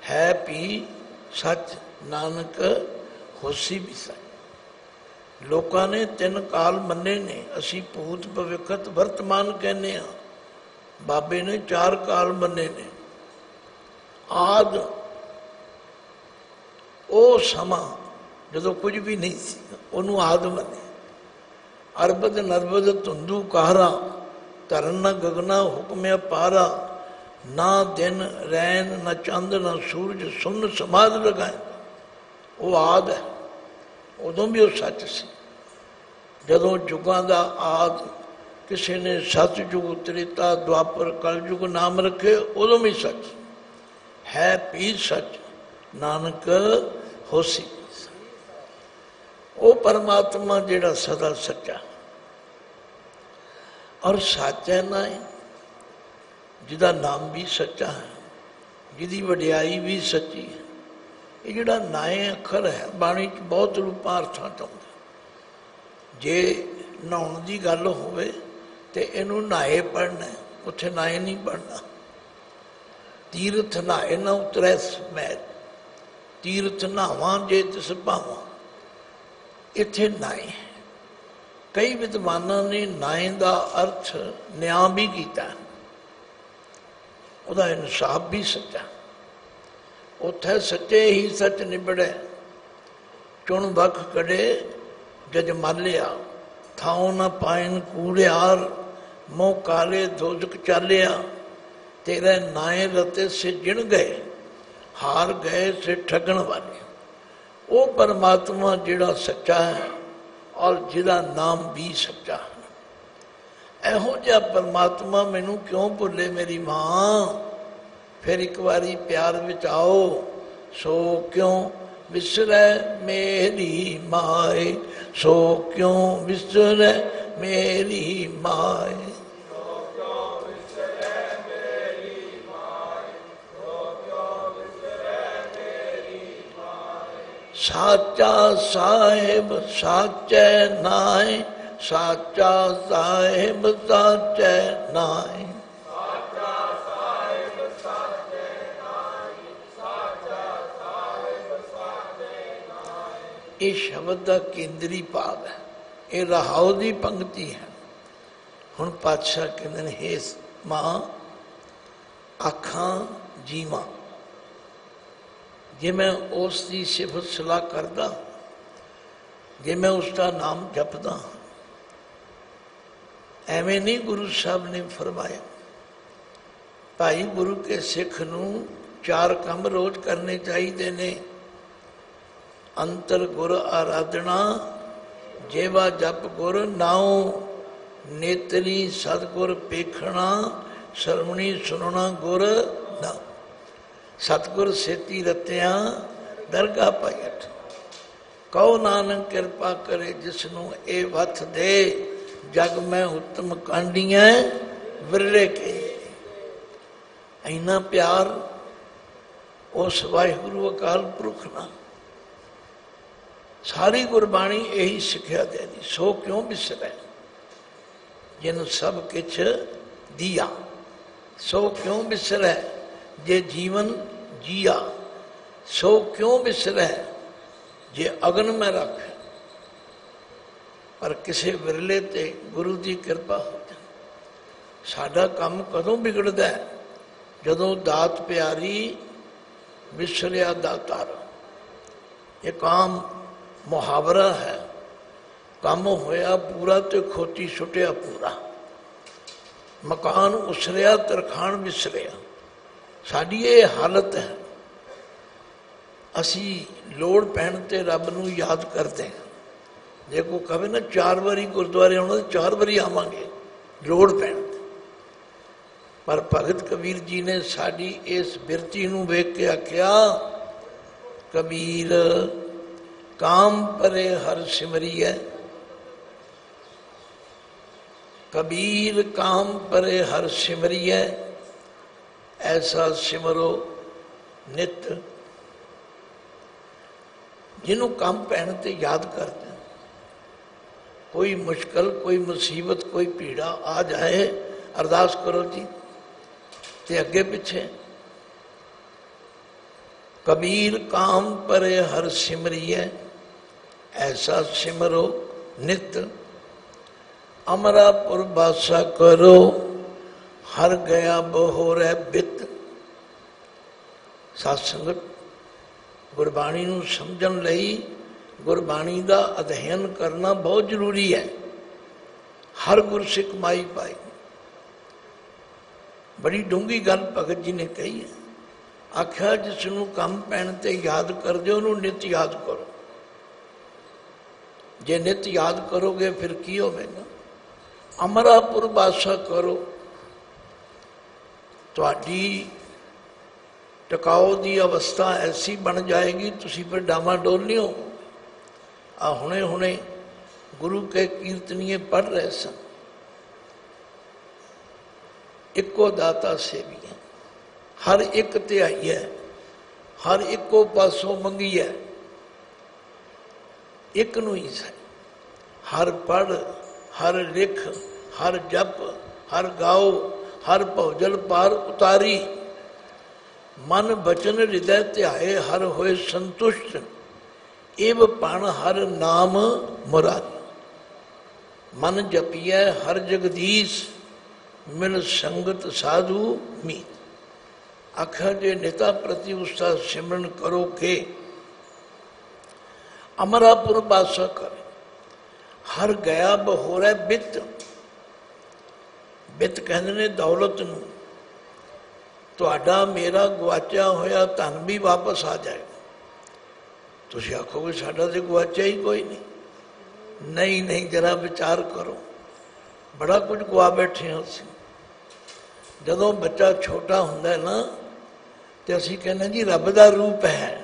ਹੈ ਵੀ ਸੱਚ ਨਾਨਕ ਹੋਸੀ ਵੀ ਸੱਚ ਲੋਕਾਂ ਨੇ ਤਿੰਨ ਕਾਲ ਮੰਨੇ ਨੇ, ਅਸੀਂ ਭੂਤ ਭਵਿੱਖਤ ਵਰਤਮਾਨ ਕਹਿੰਦੇ ਆ ਬਾਬੇ ਨੇ ਚਾਰ ਕਾਲ ਮੰਨੇ ਨੇ। ਆਦ, ਉਹ ਸਮਾਂ ਜਦੋਂ ਕੁਝ ਵੀ ਨਹੀਂ ਸੀ, ਉਹਨੂੰ ਆਦ ਮੰਨੇ। ਅਰਬਦ ਨਰਬਦ ਧੁੰਦੂ ਕਾਹਰਾ, ਧਰਨ ਨ ਗਗਨਾ ਹੁਕਮਿਆ ਪਾਰਾ। ਨਾ ਦਿਨ ਰੈਨ ਨਾ ਚੰਦ ਨਾ ਸੂਰਜ ਸੁਨ ਸਮਾਦ ਲਗਾਏ। ਉਹ ਆਦ ਹੈ। ਉਦੋਂ ਵੀ ਉਹ ਸੱਚ ਸੀ। ਜਦੋਂ ਯੁਗਾਂ ਦਾ ਆਦ ਕਿਸੇ ਨੇ ਸਤਜੁਗ ਤ੍ਰੇਤਾ ਦੁਆਪਰ ਕਲਯੁਗ ਨਾਮ ਰੱਖੇ, ਉਦੋਂ ਵੀ ਸੱਚ। ਹੈ ਪੀ ਸੱਚ, ਨਾਨਕ ਹੋਸੀ। ਉਹ ਪਰਮਾਤਮਾ ਜਿਹੜਾ ਸਦਾ ਸੱਚਾ। ਔਰ ਸੱਚਾ ਨਾ ਹੈ ਜਿਹਦਾ ਨਾਮ ਵੀ ਸੱਚਾ ਹੈ, ਜਿਹਦੀ ਵਡਿਆਈ ਵੀ ਸੱਚੀ ਹੈ। ਇਹ ਜਿਹੜਾ ਨਾਏ ਅੱਖਰ ਹੈ ਬਾਣੀ 'ਚ ਬਹੁਤ ਰੂਪਾਂ ਅਰਥਾਂ ਚ ਆਉਂਦਾ ਜੇ ਨਹਾਉਣ ਦੀ ਗੱਲ ਹੋਵੇ ਤੇ ਇਹਨੂੰ ਨਾਏ ਪੜਨਾ ਉੱਥੇ ਨਾਏ ਨਹੀਂ ਪੜਨਾ ਤੀਰਥ ਨਾਏ ਨਾ ਉਤਰੈ ਸਮੈਲ ਤੀਰਥ ਨਾਵਾਂ ਜੇ ਤਿਸ ਭਾਵਾਂ ਇੱਥੇ ਨਾਏ ਕਈ ਵਿਦਵਾਨਾਂ ਨੇ ਨਾਏ ਦਾ ਅਰਥ ਨਿਆਂ ਵੀ ਕੀਤਾ ਹੈ। ਉਹਦਾ ਇਨਸਾਫ ਵੀ ਸੱਚਾ ਉੱਥੇ ਸੱਚੇ ਹੀ ਸੱਚ ਨਿਬੜੇ। ਚੁਣ ਬਖ ਕੜੇ, ਜਜ ਮਾਲਿਆ ਥਾਉ ਨ ਪਾਇਨ ਕੂੜਿਆਰ ਮੋਹ ਕਾਲੇ ਦੋਜਕ ਚਾਲਿਆ। ਤੇਰੇ ਨਾਏ ਰਤੇ ਸੇ ਜਿਣ ਗਏ, ਹਾਰ ਗਏ ਸੇ ਠਗਣ ਵਾਲੇ। ਉਹ ਪਰਮਾਤਮਾ ਜਿਹੜਾ ਸੱਚਾ ਹੈ ਔਰ ਜਿਹਦਾ ਨਾਮ ਵੀ ਸੱਚਾ ਹੈ। ਇਹੋ ਜਿਹਾ ਪਰਮਾਤਮਾ ਮੈਨੂੰ ਕਿਉਂ ਭੁੱਲੇ ਮੇਰੀ ਮਾਂ? ਫਿਰ ਇੱਕ ਵਾਰੀ ਪਿਆਰ ਵਿੱਚ ਆਓ ਸੋ ਕਿਉਂ ਵਿਸਰੈ ਮੇਰੀ ਮਾਏ ਸੋ ਕਿਉਂ ਵਿਸਰੈ ਮੇਰੀ ਮਾਏ ਸਾਚਾ ਸਾਹਿਬ ਸਾਚੈ ਨਾਏ ਸਾਚਾ ਸਾਹਿਬ ਸਾਚੈ ਨਾਏ ਇਹ ਸ਼ਬਦ ਦਾ ਕੇਂਦਰੀ ਭਾਵ ਹੈ। ਇਹ ਰਹਾਉ ਦੀ ਪੰਕਤੀ ਹੈ। ਹੁਣ ਪਾਤਸ਼ਾਹ ਕਹਿੰਦੇ ਨੇ, ਹੇ ਮਾਂ, ਅੱਖਾਂ ਜੀਵਾਂ। ਜੇ ਮੈਂ ਉਸ ਦੀ ਸਿਫਤ ਸਲਾਹ ਕਰਦਾ, ਜੇ ਮੈਂ ਉਸ ਦਾ ਨਾਮ ਜਪਦਾ, ਐਵੇਂ ਨਹੀਂ ਗੁਰੂ ਸਾਹਿਬ ਨੇ ਫਰਮਾਇਆ। ਭਾਈ ਗੁਰੂ ਕੇ ਸਿੱਖ ਨੂੰ ਚਾਰ ਕੰਮ ਰੋਜ਼ ਕਰਨੇ ਚਾਹੀਦੇ ਨੇ। ਅੰਤਰ ਗੁਰ ਆਰਾਧਨਾ ਜੇਵਾ ਜਪ ਗੁਰ ਨਾਉ ਨੇਤਰੀ ਸਤਗੁਰ ਪੇਖਣਾ ਸਰਵਣੀ ਸੁਣਨਾ ਗੁਰ ਨਾ ਸਤਗੁਰ ਸੇਤੀ ਰਤਿਆਂ ਦਰਗਾ ਪਾਇਟ ਕਉ ਨਾਨਕ ਕਿਰਪਾ ਕਰੇ ਜਿਸ ਨੂੰ ਇਹ ਵਥ ਦੇ ਜਗ ਮੈਂ ਉਤਮ ਕਾਂਡੀਆਂ ਵਿਰਲੇ ਕੇ ਐਨਾ ਪਿਆਰ ਉਸ ਵਾਹਿਗੁਰੂ ਅਕਾਲ ਪੁਰਖ ਨਾਲ ਸਾਰੀ ਗੁਰਬਾਣੀ ਇਹੀ ਸਿੱਖਿਆ ਦੇਦੀ ਸੋ ਕਿਉਂ ਬਿਸਰੈ ਜਿਨ ਸਭ ਕਿਛ ਦਿਆ। ਸੋ ਕਿਉਂ ਬਿਸਰੈ ਜੇ ਜੀਵਨ ਜੀਆ, ਸੋ ਕਿਉਂ ਬਿਸਰੈ ਜੇ ਅਗਨ ਮੈਂ ਰੱਖ, ਪਰ ਕਿਸੇ ਵਿਰਲੇ ਤੇ ਗੁਰੂ ਦੀ ਕਿਰਪਾ ਹੋ ਜਾਏ ਸਾਡਾ ਕੰਮ ਕਦੋਂ ਵਿਗੜਦਾ ਹੈ? ਜਦੋਂ ਦਾਤ ਪਿਆਰੀ ਵਿਸਰਿਆ ਦਾਤਾਰ ਇਹ ਕਾਮ ਮੁਹਾਵਰਾ ਹੈ। ਕੰਮ ਹੋਇਆ ਪੂਰਾ ਤੇ ਖੋਤੀ ਛੁੱਟਿਆ ਪੂਰਾ। ਮਕਾਨ ਉਸਰਿਆ, ਤਰਖਾਣ ਵਿਸਰਿਆ। ਸਾਡੀ ਇਹ ਹਾਲਤ ਹੈ। ਅਸੀਂ ਲੋੜ ਪੈਣ ਤੇ ਰੱਬ ਨੂੰ ਯਾਦ ਕਰਦੇ ਹਾਂ। ਜੇ ਕੋ ਕਵੇ ਨਾ ਚਾਰ ਵਾਰੀ ਗੁਰਦੁਆਰੇ ਆਉਣਾ ਤੇ ਚਾਰ ਵਾਰੀ ਆਵਾਂਗੇ, ਲੋੜ ਪੈਣ ਤੇ। ਪਰ ਭਗਤ ਕਬੀਰ ਜੀ ਨੇ ਸਾਡੀ ਇਸ ਬਿਰਤੀ ਨੂੰ ਵੇਖ ਕੇ ਆਖਿਆ, ਕਬੀਰ काम परे हर सिमरिय कबीर काम परे हर सिमरिय ऐसा सिमरो नित। जिन्हों काम पहन ते याद करते हैं। कोई मुश्किल, कोई मुसीबत, कोई पीड़ा आ जाए, अरदास करो जी, ते अगे पिछे। कबीर काम परे हर सिमरिय ਐਸਾ ਸਿਮਰੋ, ਨਿਤ ਅਮਰਾਪੁਰ ਬਾਸਾ ਕਰੋ, ਹਰ ਗਿਆ ਬਹੋਰੇ ਬਿਤ। ਸਾਸੰਗਤ ਗੁਰਬਾਣੀ ਨੂੰ ਸਮਝਣ ਲਈ ਗੁਰਬਾਣੀ ਦਾ ਅਧਿਐਨ ਕਰਨਾ ਬਹੁਤ ਜ਼ਰੂਰੀ ਹੈ। ਹਰ ਗੁਰਸਿੱਖ ਮਾਈ ਪਾਈ ਬੜੀ ਡੂੰਗੀ ਗੱਲ ਭਗਤ ਜੀ ਨੇ ਕਹੀ ਹੈ। ਆਖਿਆ, ਜਿਸ ਨੂੰ ਕੰਮ ਪੈਣ ਤੇ ਯਾਦ ਕਰਦੇ ਉਹਨੂੰ ਨਿਤ ਯਾਦ ਕਰੋ। ਜੇ ਨਿਤ ਯਾਦ ਕਰੋਗੇ ਫਿਰ ਕੀ ਹੋਵੇਗਾ? ਅਮਰਾਪੁਰ ਬਾਸਾ ਕਰੋ। ਤੁਹਾਡੀ ਟਿਕਾਉ ਦੀ ਅਵਸਥਾ ਐਸੀ ਬਣ ਜਾਏਗੀ, ਤੁਸੀਂ ਫਿਰ ਡਾਮਾ ਡੋਲਿਓ ਆ ਹੁਣੇ ਹੁਣੇ ਗੁਰੂ ਕੇ ਕੀਰਤਨੀਏ ਪੜ ਰਹੇ ਸਨ। ਇੱਕੋ ਦਾਤਾ ਸੇਵੀ ਹੈ ਹਰ ਇੱਕ ਧਿਆਈ ਹੈ, ਹਰ ਇੱਕੋ ਪਾਸੋਂ ਮੰਗੀ ਹੈ। एक ही है हर पढ़ हर लिख हर जप हर गाओ हर भोजल पार उतारी मन बचन हृदय त्याय हर होए संतुष्ट एव पण हर नाम मुराद मन जपिए हर जगदीश मिल संगत साधु मी अखर जे नेता प्रति उसका सिमरन करो के ਕਰੋ ਕਿ ਅਮਰਾਪੁਰ ਬਾਸਾ ਕਰੇ ਹਰ ਗਿਆ ਬਹੋਰੇ ਬਿਤ ਬਿਤ ਕਹਿੰਦੇ ਨੇ ਦੌਲਤ ਨੂੰ ਤੁਹਾਡਾ ਮੇਰਾ ਗਵਾਚਿਆ ਹੋਇਆ ਧਨ ਵੀ ਵਾਪਸ ਆ ਜਾਏਗਾ ਤੁਸੀਂ ਆਖੋਗੇ ਸਾਡਾ ਤੇ ਗਵਾਚਿਆ ਹੀ ਕੋਈ ਨਹੀਂ ਨਹੀਂ ਨਹੀਂ ਜਰਾ ਵਿਚਾਰ ਕਰੋ ਬੜਾ ਕੁਝ ਗਵਾ ਬੈਠੇ ਹਾਂ ਅਸੀਂ ਜਦੋਂ ਬੱਚਾ ਛੋਟਾ ਹੁੰਦਾ ਹੈ ਨਾ ਤੇ ਅਸੀਂ ਕਹਿੰਦੇ ਜੀ ਰੱਬ ਦਾ ਰੂਪ ਹੈ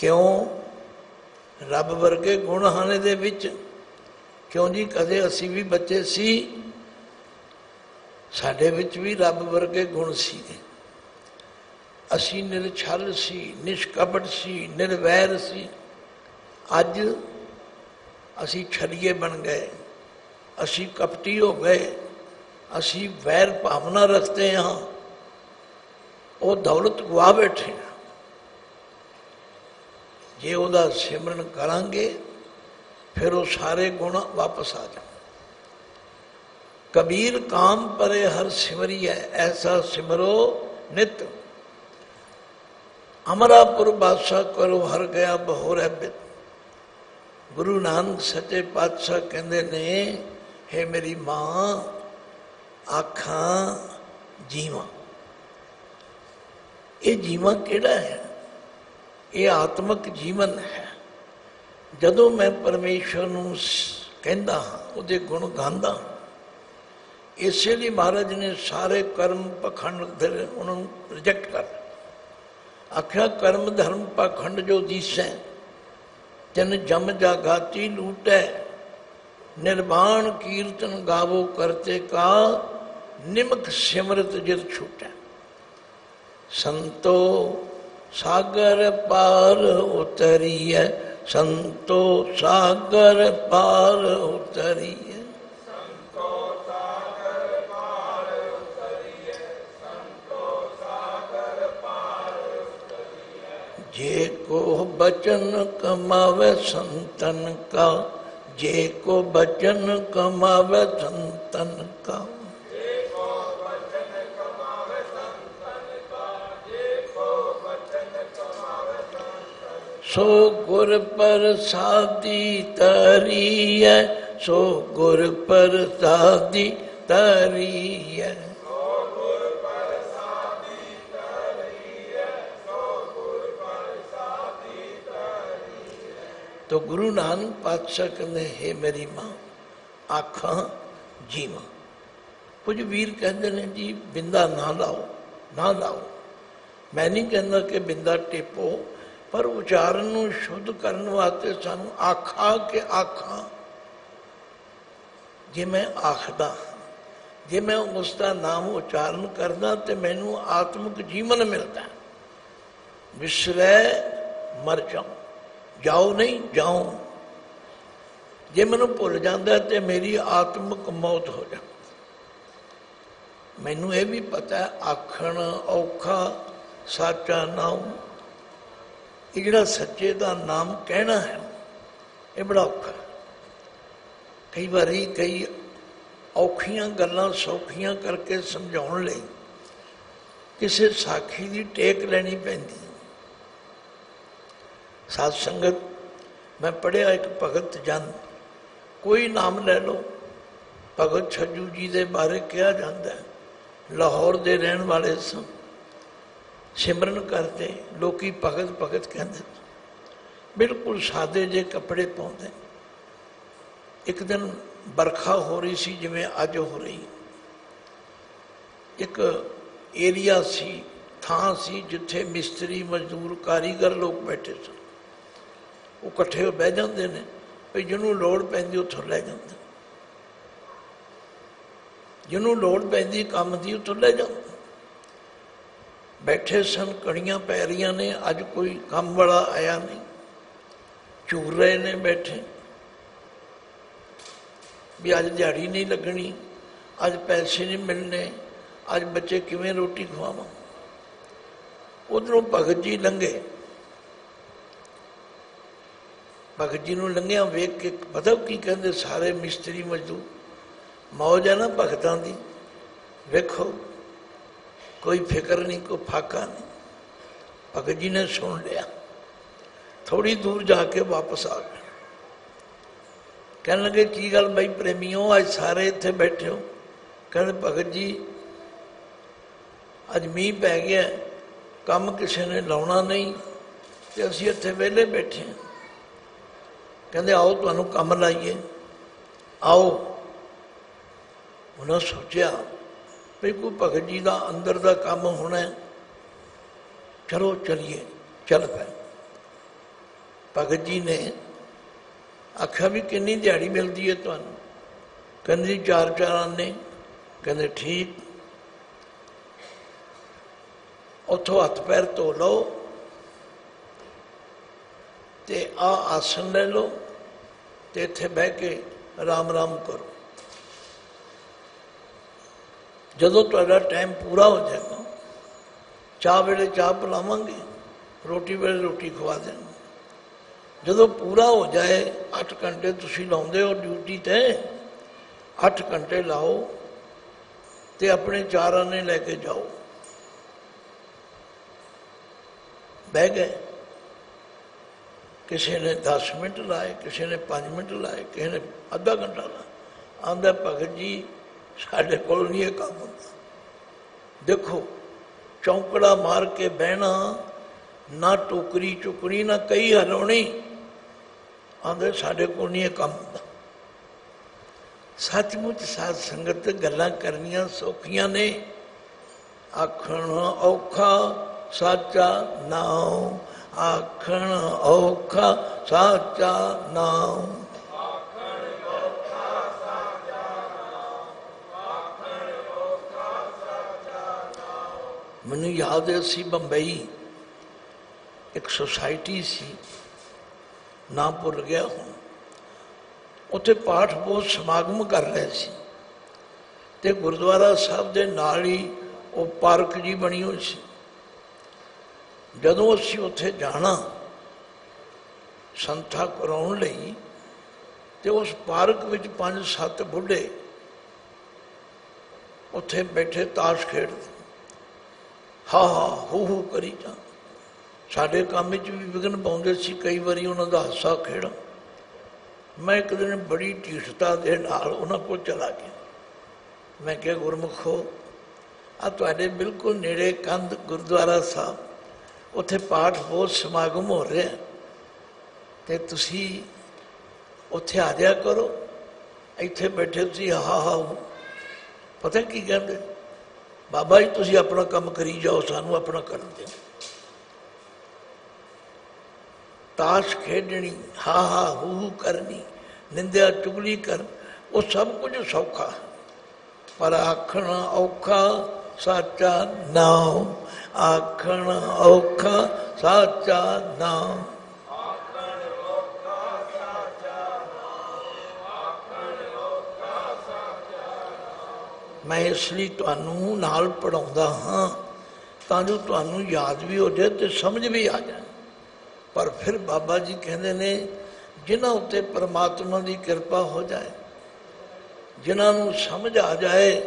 ਕਿਉਂ ਰੱਬ ਵਰਗੇ ਗੁਣ ਹਨ ਦੇ ਵਿੱਚ ਕਿਉਂ ਜੀ ਕਦੇ ਅਸੀਂ ਵੀ ਬੱਚੇ ਸੀ ਸਾਡੇ ਵਿੱਚ ਵੀ ਰੱਬ ਵਰਗੇ ਗੁਣ ਸੀ ਅਸੀਂ ਨਿਰਛਲ ਸੀ ਨਿਸ਼ਕਪਟ ਸੀ ਨਿਰਵੈਰ ਸੀ ਅੱਜ ਅਸੀਂ ਛੜੀਏ ਬਣ ਗਏ ਅਸੀਂ ਕਪਟੀ ਹੋ ਗਏ ਅਸੀਂ ਵੈਰ ਭਾਵਨਾ ਰੱਖਦੇ ਹਾਂ ਉਹ ਦੌਲਤ ਗਵਾ ਬੈਠੇ ਹਾਂ ਜੇ ਉਹਦਾ ਸਿਮਰਨ ਕਰਾਂਗੇ ਫਿਰ ਉਹ ਸਾਰੇ ਗੁਣ ਵਾਪਸ ਆ ਜਾਣ ਕਬੀਰ ਕਾਮ ਪਰੇ ਹਰ ਸਿਮਰੀਐ ਐਸਾ ਸਿਮਰੋ ਨਿਤ ਅਮਰਾਪੁਰ ਬਾਦਸ਼ਾਹ ਕਰੋ ਹਰ ਗਿਆ ਬਹੋਰੇ ਬਿਤ ਗੁਰੂ ਨਾਨਕ ਸੱਚੇ ਪਾਤਸ਼ਾਹ ਕਹਿੰਦੇ ਨੇ ਹੈ ਮੇਰੀ ਮਾਂ ਆਖਾਂ ਜੀਵਾਂ ਇਹ ਜੀਵਾਂ ਕਿਹੜਾ ਹੈ ਇਹ ਆਤਮਿਕ ਜੀਵਨ ਹੈ। ਜਦੋਂ ਮੈਂ ਪਰਮੇਸ਼ਰ ਨੂੰ ਕਹਿੰਦਾ ਹਾਂ, ਉਹਦੇ ਗੁਣ ਗਾਉਂਦਾ ਇਸੇ ਲਈ ਮਹਾਰਾਜ ਨੇ ਸਾਰੇ ਕਰਮ ਪਖੰਡ ਫਿਰ ਉਹਨਾਂ ਨੂੰ ਰਿਜੈਕਟ ਕਰ ਆਖਿਆ, ਕਰਮ, ਧਰਮ, ਪਖੰਡ ਜੋ ਦੀਸੈ ਜਨ ਜਮ ਜਾਗਾਤੀ ਲੂਟੈ, ਨਿਰਵਾਣ ਕੀਰਤਨ ਗਾਵੋ ਕਰਤੇ ਕਾ, ਨਿਮਕ ਸਿਮਰਤ ਜਿਤ ਛੂਟੈ। ਸੰਤੋ सागर पार उतरी है संतो सागर पार उतरी है जे को बचन कमावे संतन का जे को बचन कमावे संतन का। ਬਚਨ ਕਮਾਵੇ ਸੰਤਨ ਕਾ ਸੋ ਗੁਰ ਪ੍ਰਸਾਦੀ ਤਰੀਐ ਸੋ ਗੁਰ ਪ੍ਰਸਾਦੀ ਤਰੀਐ ਤੋ ਗੁਰੂ ਨਾਨਕ ਪਾਤਸ਼ਾਹ ਕਹਿੰਦੇ ਹੈ ਮੇਰੀ ਮਾਂ ਆਖਾਂ ਜੀਵਾਂ ਕੁਝ ਵੀਰ ਕਹਿੰਦੇ ਨੇ ਜੀ ਬਿੰਦਾ ਨਾ ਲਾਓ ਨਾ ਲਾਓ ਮੈਂ ਨਹੀਂ ਕਹਿੰਦਾ ਕਿ ਬਿੰਦਾ ਟੇਪੋ ਪਰ ਉਚਾਰਨ ਨੂੰ ਸ਼ੁੱਧ ਕਰਨ ਵਾਸਤੇ ਸਾਨੂੰ ਆਖਾ ਕਿ ਆਖਾਂ। ਜੇ ਮੈਂ ਆਖਦਾ, ਜੇ ਮੈਂ ਉਸ ਦਾ ਨਾਮ ਉਚਾਰਨ ਕਰਦਾ ਤੇ ਮੈਨੂੰ ਆਤਮਿਕ ਜੀਵਨ ਮਿਲਦਾ। ਵਿਸਰੈ ਮਰ ਜਾਉ ਜਾਓ ਨਹੀਂ ਜਾਓ ਜੇ ਮੈਨੂੰ ਭੁੱਲ ਜਾਂਦਾ ਤੇ ਮੇਰੀ ਆਤਮਿਕ ਮੌਤ ਹੋ ਜਾਂਦੀ ਮੈਨੂੰ ਇਹ ਵੀ ਪਤਾ ਆਖਣ ਔਖਾ, ਸਾਚਾ ਨਾਮ ਇਹ ਜਿਹੜਾ ਸੱਚੇ ਦਾ ਨਾਮ ਕਹਿਣਾ ਹੈ, ਇਹ ਬੜਾ ਔਖਾ ਕਈ ਵਾਰੀ ਕਈ ਔਖੀਆਂ ਗੱਲਾਂ ਸੌਖੀਆਂ ਕਰਕੇ ਸਮਝਾਉਣ ਲਈ ਕਿਸੇ ਸਾਖੀ ਦੀ ਟੇਕ ਲੈਣੀ ਪੈਂਦੀ ਸਾਧ ਸੰਗਤ, ਮੈਂ ਪੜਿਆ ਇੱਕ ਭਗਤ ਜਨ, ਕੋਈ ਨਾਮ ਲੈ ਲਓ, ਭਗਤ ਛੱਜੂ ਜੀ ਦੇ ਬਾਰੇ ਕਿਹਾ ਜਾਂਦਾ ਲਾਹੌਰ ਦੇ ਰਹਿਣ ਵਾਲੇ ਸਨ। ਸਿਮਰਨ ਕਰਦੇ, ਲੋਕੀ ਭਗਤ ਭਗਤ ਕਹਿੰਦੇ। ਬਿਲਕੁਲ ਸਾਦੇ ਜੇ ਕੱਪੜੇ ਪਾਉਂਦੇ। ਇੱਕ ਦਿਨ ਬਰਖਾ ਹੋ ਰਹੀ ਸੀ, ਜਿਵੇਂ ਅੱਜ ਹੋ ਰਹੀ। ਇੱਕ ਏਰੀਆ ਸੀ, ਥਾਂ ਸੀ, ਜਿੱਥੇ ਮਿਸਤਰੀ, ਮਜ਼ਦੂਰ, ਕਾਰੀਗਰ ਲੋਕ ਬੈਠੇ ਸਨ। ਉਹ ਇਕੱਠੇ ਹੋ ਬਹਿ ਜਾਂਦੇ ਨੇ, ਵੀ ਜਿਹਨੂੰ ਲੋੜ ਪੈਂਦੀ ਉੱਥੋਂ ਲੈ ਜਾਂਦੇ। ਜਿਹਨੂੰ ਲੋੜ ਪੈਂਦੀ ਕੰਮ ਦੀ, ਉੱਥੋਂ ਲੈ ਜਾਂਦੇ। ਬੈਠੇ ਸਨ ਕਣੀਆਂ ਪੈ ਰਹੀਆਂ ਨੇ, ਅੱਜ ਕੋਈ ਕੰਮ ਵਾਲਾ ਆਇਆ ਨਹੀਂ। ਝੂਰ ਰਹੇ ਨੇ ਬੈਠੇ। ਵੀ ਅੱਜ ਦਿਹਾੜੀ ਨਹੀਂ ਲੱਗਣੀ, ਅੱਜ ਪੈਸੇ ਨਹੀਂ ਮਿਲਣੇ, ਅੱਜ ਬੱਚੇ ਕਿਵੇਂ ਰੋਟੀ ਖਵਾਵਾਂ? ਉਧਰੋਂ ਭਗਤ ਜੀ ਲੰਘੇ। ਭਗਤ ਜੀ ਨੂੰ ਲੰਘਿਆ ਵੇਖ ਕੇ ਪਤਾ ਕੀ ਕਹਿੰਦੇ, ਸਾਰੇ ਮਿਸਤਰੀ ਮਜ਼ਦੂਰ, ਮੌਜ ਹੈ ਨਾ ਭਗਤਾਂ ਦੀ। ਵੇਖੋ ਕੋਈ ਫਿਕਰ ਨਹੀਂ ਕੋਈ ਫਾਕਾ ਨਹੀਂ ਭਗਤ ਜੀ ਨੇ ਸੁਣ ਲਿਆ ਥੋੜੀ ਦੂਰ ਜਾ ਕੇ ਵਾਪਸ ਆ ਗਏ ਕਹਿਣ ਲੱਗੇ ਕੀ ਗੱਲ ਬਈ ਪ੍ਰੇਮੀਓ ਅੱਜ ਸਾਰੇ ਇੱਥੇ ਬੈਠੇ ਹੋ ਕਹਿੰਦੇ ਭਗਤ ਜੀ ਅੱਜ ਮੀਂਹ ਪੈ ਗਿਆ ਕੰਮ ਕਿਸੇ ਨੇ ਲਾਉਣਾ ਨਹੀਂ ਤੇ ਅਸੀਂ ਇੱਥੇ ਵਿਹਲੇ ਬੈਠੇ ਹਾਂ ਕਹਿੰਦੇ ਆਓ ਤੁਹਾਨੂੰ ਕੰਮ ਲਾਈਏ ਆਓ ਉਹਨਾਂ ਸੋਚਿਆ ਵੀ ਕੋਈ ਭਗਤ ਜੀ ਦਾ ਅੰਦਰ ਦਾ ਕੰਮ ਹੋਣਾ ਚਲੋ ਚਲੀਏ, ਚੱਲ ਪਏ। ਭਗਤ ਜੀ ਨੇ ਆਖਿਆ ਵੀ ਕਿੰਨੀ ਦਿਹਾੜੀ ਮਿਲਦੀ ਹੈ ਤੁਹਾਨੂੰ? ਕਹਿੰਦੇ ਜੀ ਚਾਰ ਚਾਰ ਆਨੇ ਕਹਿੰਦੇ ਠੀਕ। ਉਥੋਂ ਹੱਥ ਪੈਰ ਧੋ ਲਓ ਤੇ ਆ ਆਸਨ ਲੈ ਲਓ ਤੇ ਇੱਥੇ ਬਹਿ ਕੇ ਰਾਮ ਰਾਮ ਕਰੋ। ਜਦੋਂ ਤੁਹਾਡਾ ਟਾਈਮ ਪੂਰਾ ਹੋ ਜਾਏਗਾ ਚਾਹ ਵੇਲੇ ਚਾਹ ਪਿਲਾਵਾਂਗੇ, ਰੋਟੀ ਵੇਲੇ ਰੋਟੀ ਖਵਾ ਦੇਣਗੇ ਜਦੋਂ ਪੂਰਾ ਹੋ ਜਾਏ 8 ਘੰਟੇ ਤੁਸੀਂ ਲਾਉਂਦੇ ਹੋ ਡਿਊਟੀ ਤੇ 8 ਘੰਟੇ ਲਾਓ ਤੇ ਆਪਣੇ ਚਾਰਾਂ ਨੇ ਲੈ ਕੇ ਜਾਓ। ਬਹਿ ਗਏ। ਕਿਸੇ ਨੇ 10 ਮਿੰਟ ਲਾਏ, ਕਿਸੇ ਨੇ 5 ਮਿੰਟ ਲਾਏ, ਕਿਸੇ ਨੇ ਅੱਧਾ ਘੰਟਾ ਲਾਇਆ। ਆਂਦਾ ਭਗਤ ਜੀ ਸਾਡੇ ਕੋਲ ਨਹੀਂ ਇਹ ਕੰਮ ਹੁੰਦਾ ਦੇਖੋ ਚੌਂਕੜਾ ਮਾਰ ਕੇ ਬਹਿਣਾ ਨਾ ਟੋਕਰੀ ਚੁਕਣੀ ਨਾ ਕਈ ਹਲਾਉਣੀ ਆਂਦੇ ਸਾਡੇ ਕੋਲ ਨਹੀਂ ਇਹ ਕੰਮ ਹੁੰਦਾ ਸੱਚਮੁੱਚ ਸਾਧ ਸੰਗਤ ਗੱਲਾਂ ਕਰਨੀਆਂ ਸੌਖੀਆਂ ਨੇ ਆਖਣ ਔਖਾ ਸਾਚਾ ਨਾਮ ਆਖਣ ਔਖਾ ਸਾਚਾ ਨਾਮ ਮੈਨੂੰ ਯਾਦ ਹੈ ਸੀ ਬੰਬਈ ਇੱਕ ਸੁਸਾਇਟੀ ਸੀ ਨਾ ਭੁੱਲ ਗਿਆ ਹੁਣ। ਉੱਥੇ ਪਾਠ ਬਹੁਤ ਸਮਾਗਮ ਕਰ ਰਹੇ ਸੀ ਤੇ ਗੁਰਦੁਆਰਾ ਸਾਹਿਬ ਦੇ ਨਾਲ ਹੀ ਉਹ ਪਾਰਕ ਜੀ ਬਣੀ ਹੋਈ ਸੀ। ਜਦੋਂ ਅਸੀਂ ਉੱਥੇ ਜਾਣਾ ਸੰਥਾ ਕਰਾਉਣ ਲਈ ਤੇ ਉਸ ਪਾਰਕ ਵਿੱਚ ਪੰਜ ਸੱਤ ਬੁੱਢੇ ਉੱਥੇ ਬੈਠੇ ਤਾਸ਼ ਖੇਡਦੇ। ਹਾ ਹਾ, ਹੂ ਹੂ ਕਰੀ ਜਾਂ ਸਾਡੇ ਕੰਮ ਵਿੱਚ ਵੀ ਵਿਗਨ ਪਾਉਂਦੇ ਸੀ, ਕਈ ਵਾਰੀ ਉਹਨਾਂ ਦਾ ਹਾਸਾ ਖੇੜਾ। ਮੈਂ ਇੱਕ ਦਿਨ ਬੜੀ ਢੀਠਤਾ ਦੇ ਨਾਲ ਉਹਨਾਂ ਕੋਲ ਚਲਾ ਗਿਆ। ਮੈਂ ਕਿਹਾ, ਗੁਰਮੁਖੋ, ਆ ਤੁਹਾਡੇ ਬਿਲਕੁਲ ਨੇੜੇ ਕੰਧ ਗੁਰਦੁਆਰਾ ਸਾਹਿਬ। ਉੱਥੇ ਪਾਠ ਬਹੁਤ ਸਮਾਗਮ ਹੋ ਰਿਹਾ ਤੇ ਤੁਸੀਂ ਉੱਥੇ ਆ ਜਾਇਆ ਕਰੋ। ਇੱਥੇ ਬੈਠੇ ਤੁਸੀਂ ਹਾ ਹਾ। ਪਤਾ ਕੀ ਕਹਿੰਦੇ? ਬਾਬਾ ਜੀ ਤੁਸੀਂ ਆਪਣਾ ਕੰਮ ਕਰੀ ਜਾਓ ਸਾਨੂੰ ਆਪਣਾ ਕਰਨ ਦਿਓ ਤਾਸ਼ ਖੇਡਣੀ ਹਾ ਹਾ ਹੂ ਹੂ ਕਰਨੀ ਨਿੰਦਿਆ ਚੁਗਲੀ ਕਰ ਉਹ ਸਭ ਕੁਝ ਸੌਖਾ ਪਰ ਆਖਣ ਔਖਾ ਸਾਚਾ ਨਾਮ ਆਖਣ ਔਖਾ ਸਾਚਾ ਨਾਮ ਮੈਂ ਇਸ ਲਈ ਤੁਹਾਨੂੰ ਨਾਲ ਪੜਾਉਂਦਾ ਹਾਂ ਤਾਂ ਜੋ ਤੁਹਾਨੂੰ ਯਾਦ ਵੀ ਹੋ ਜਾਏ ਤੇ ਸਮਝ ਵੀ ਆ ਜਾਏ। ਪਰ ਫਿਰ ਬਾਬਾ ਜੀ ਕਹਿੰਦੇ ਨੇ, ਜਿਨ੍ਹਾਂ ਉੱਤੇ ਪਰਮਾਤਮਾ ਦੀ ਕਿਰਪਾ ਹੋ ਜਾਏ, ਜਿਨ੍ਹਾਂ ਨੂੰ ਸਮਝ ਆ ਜਾਏ,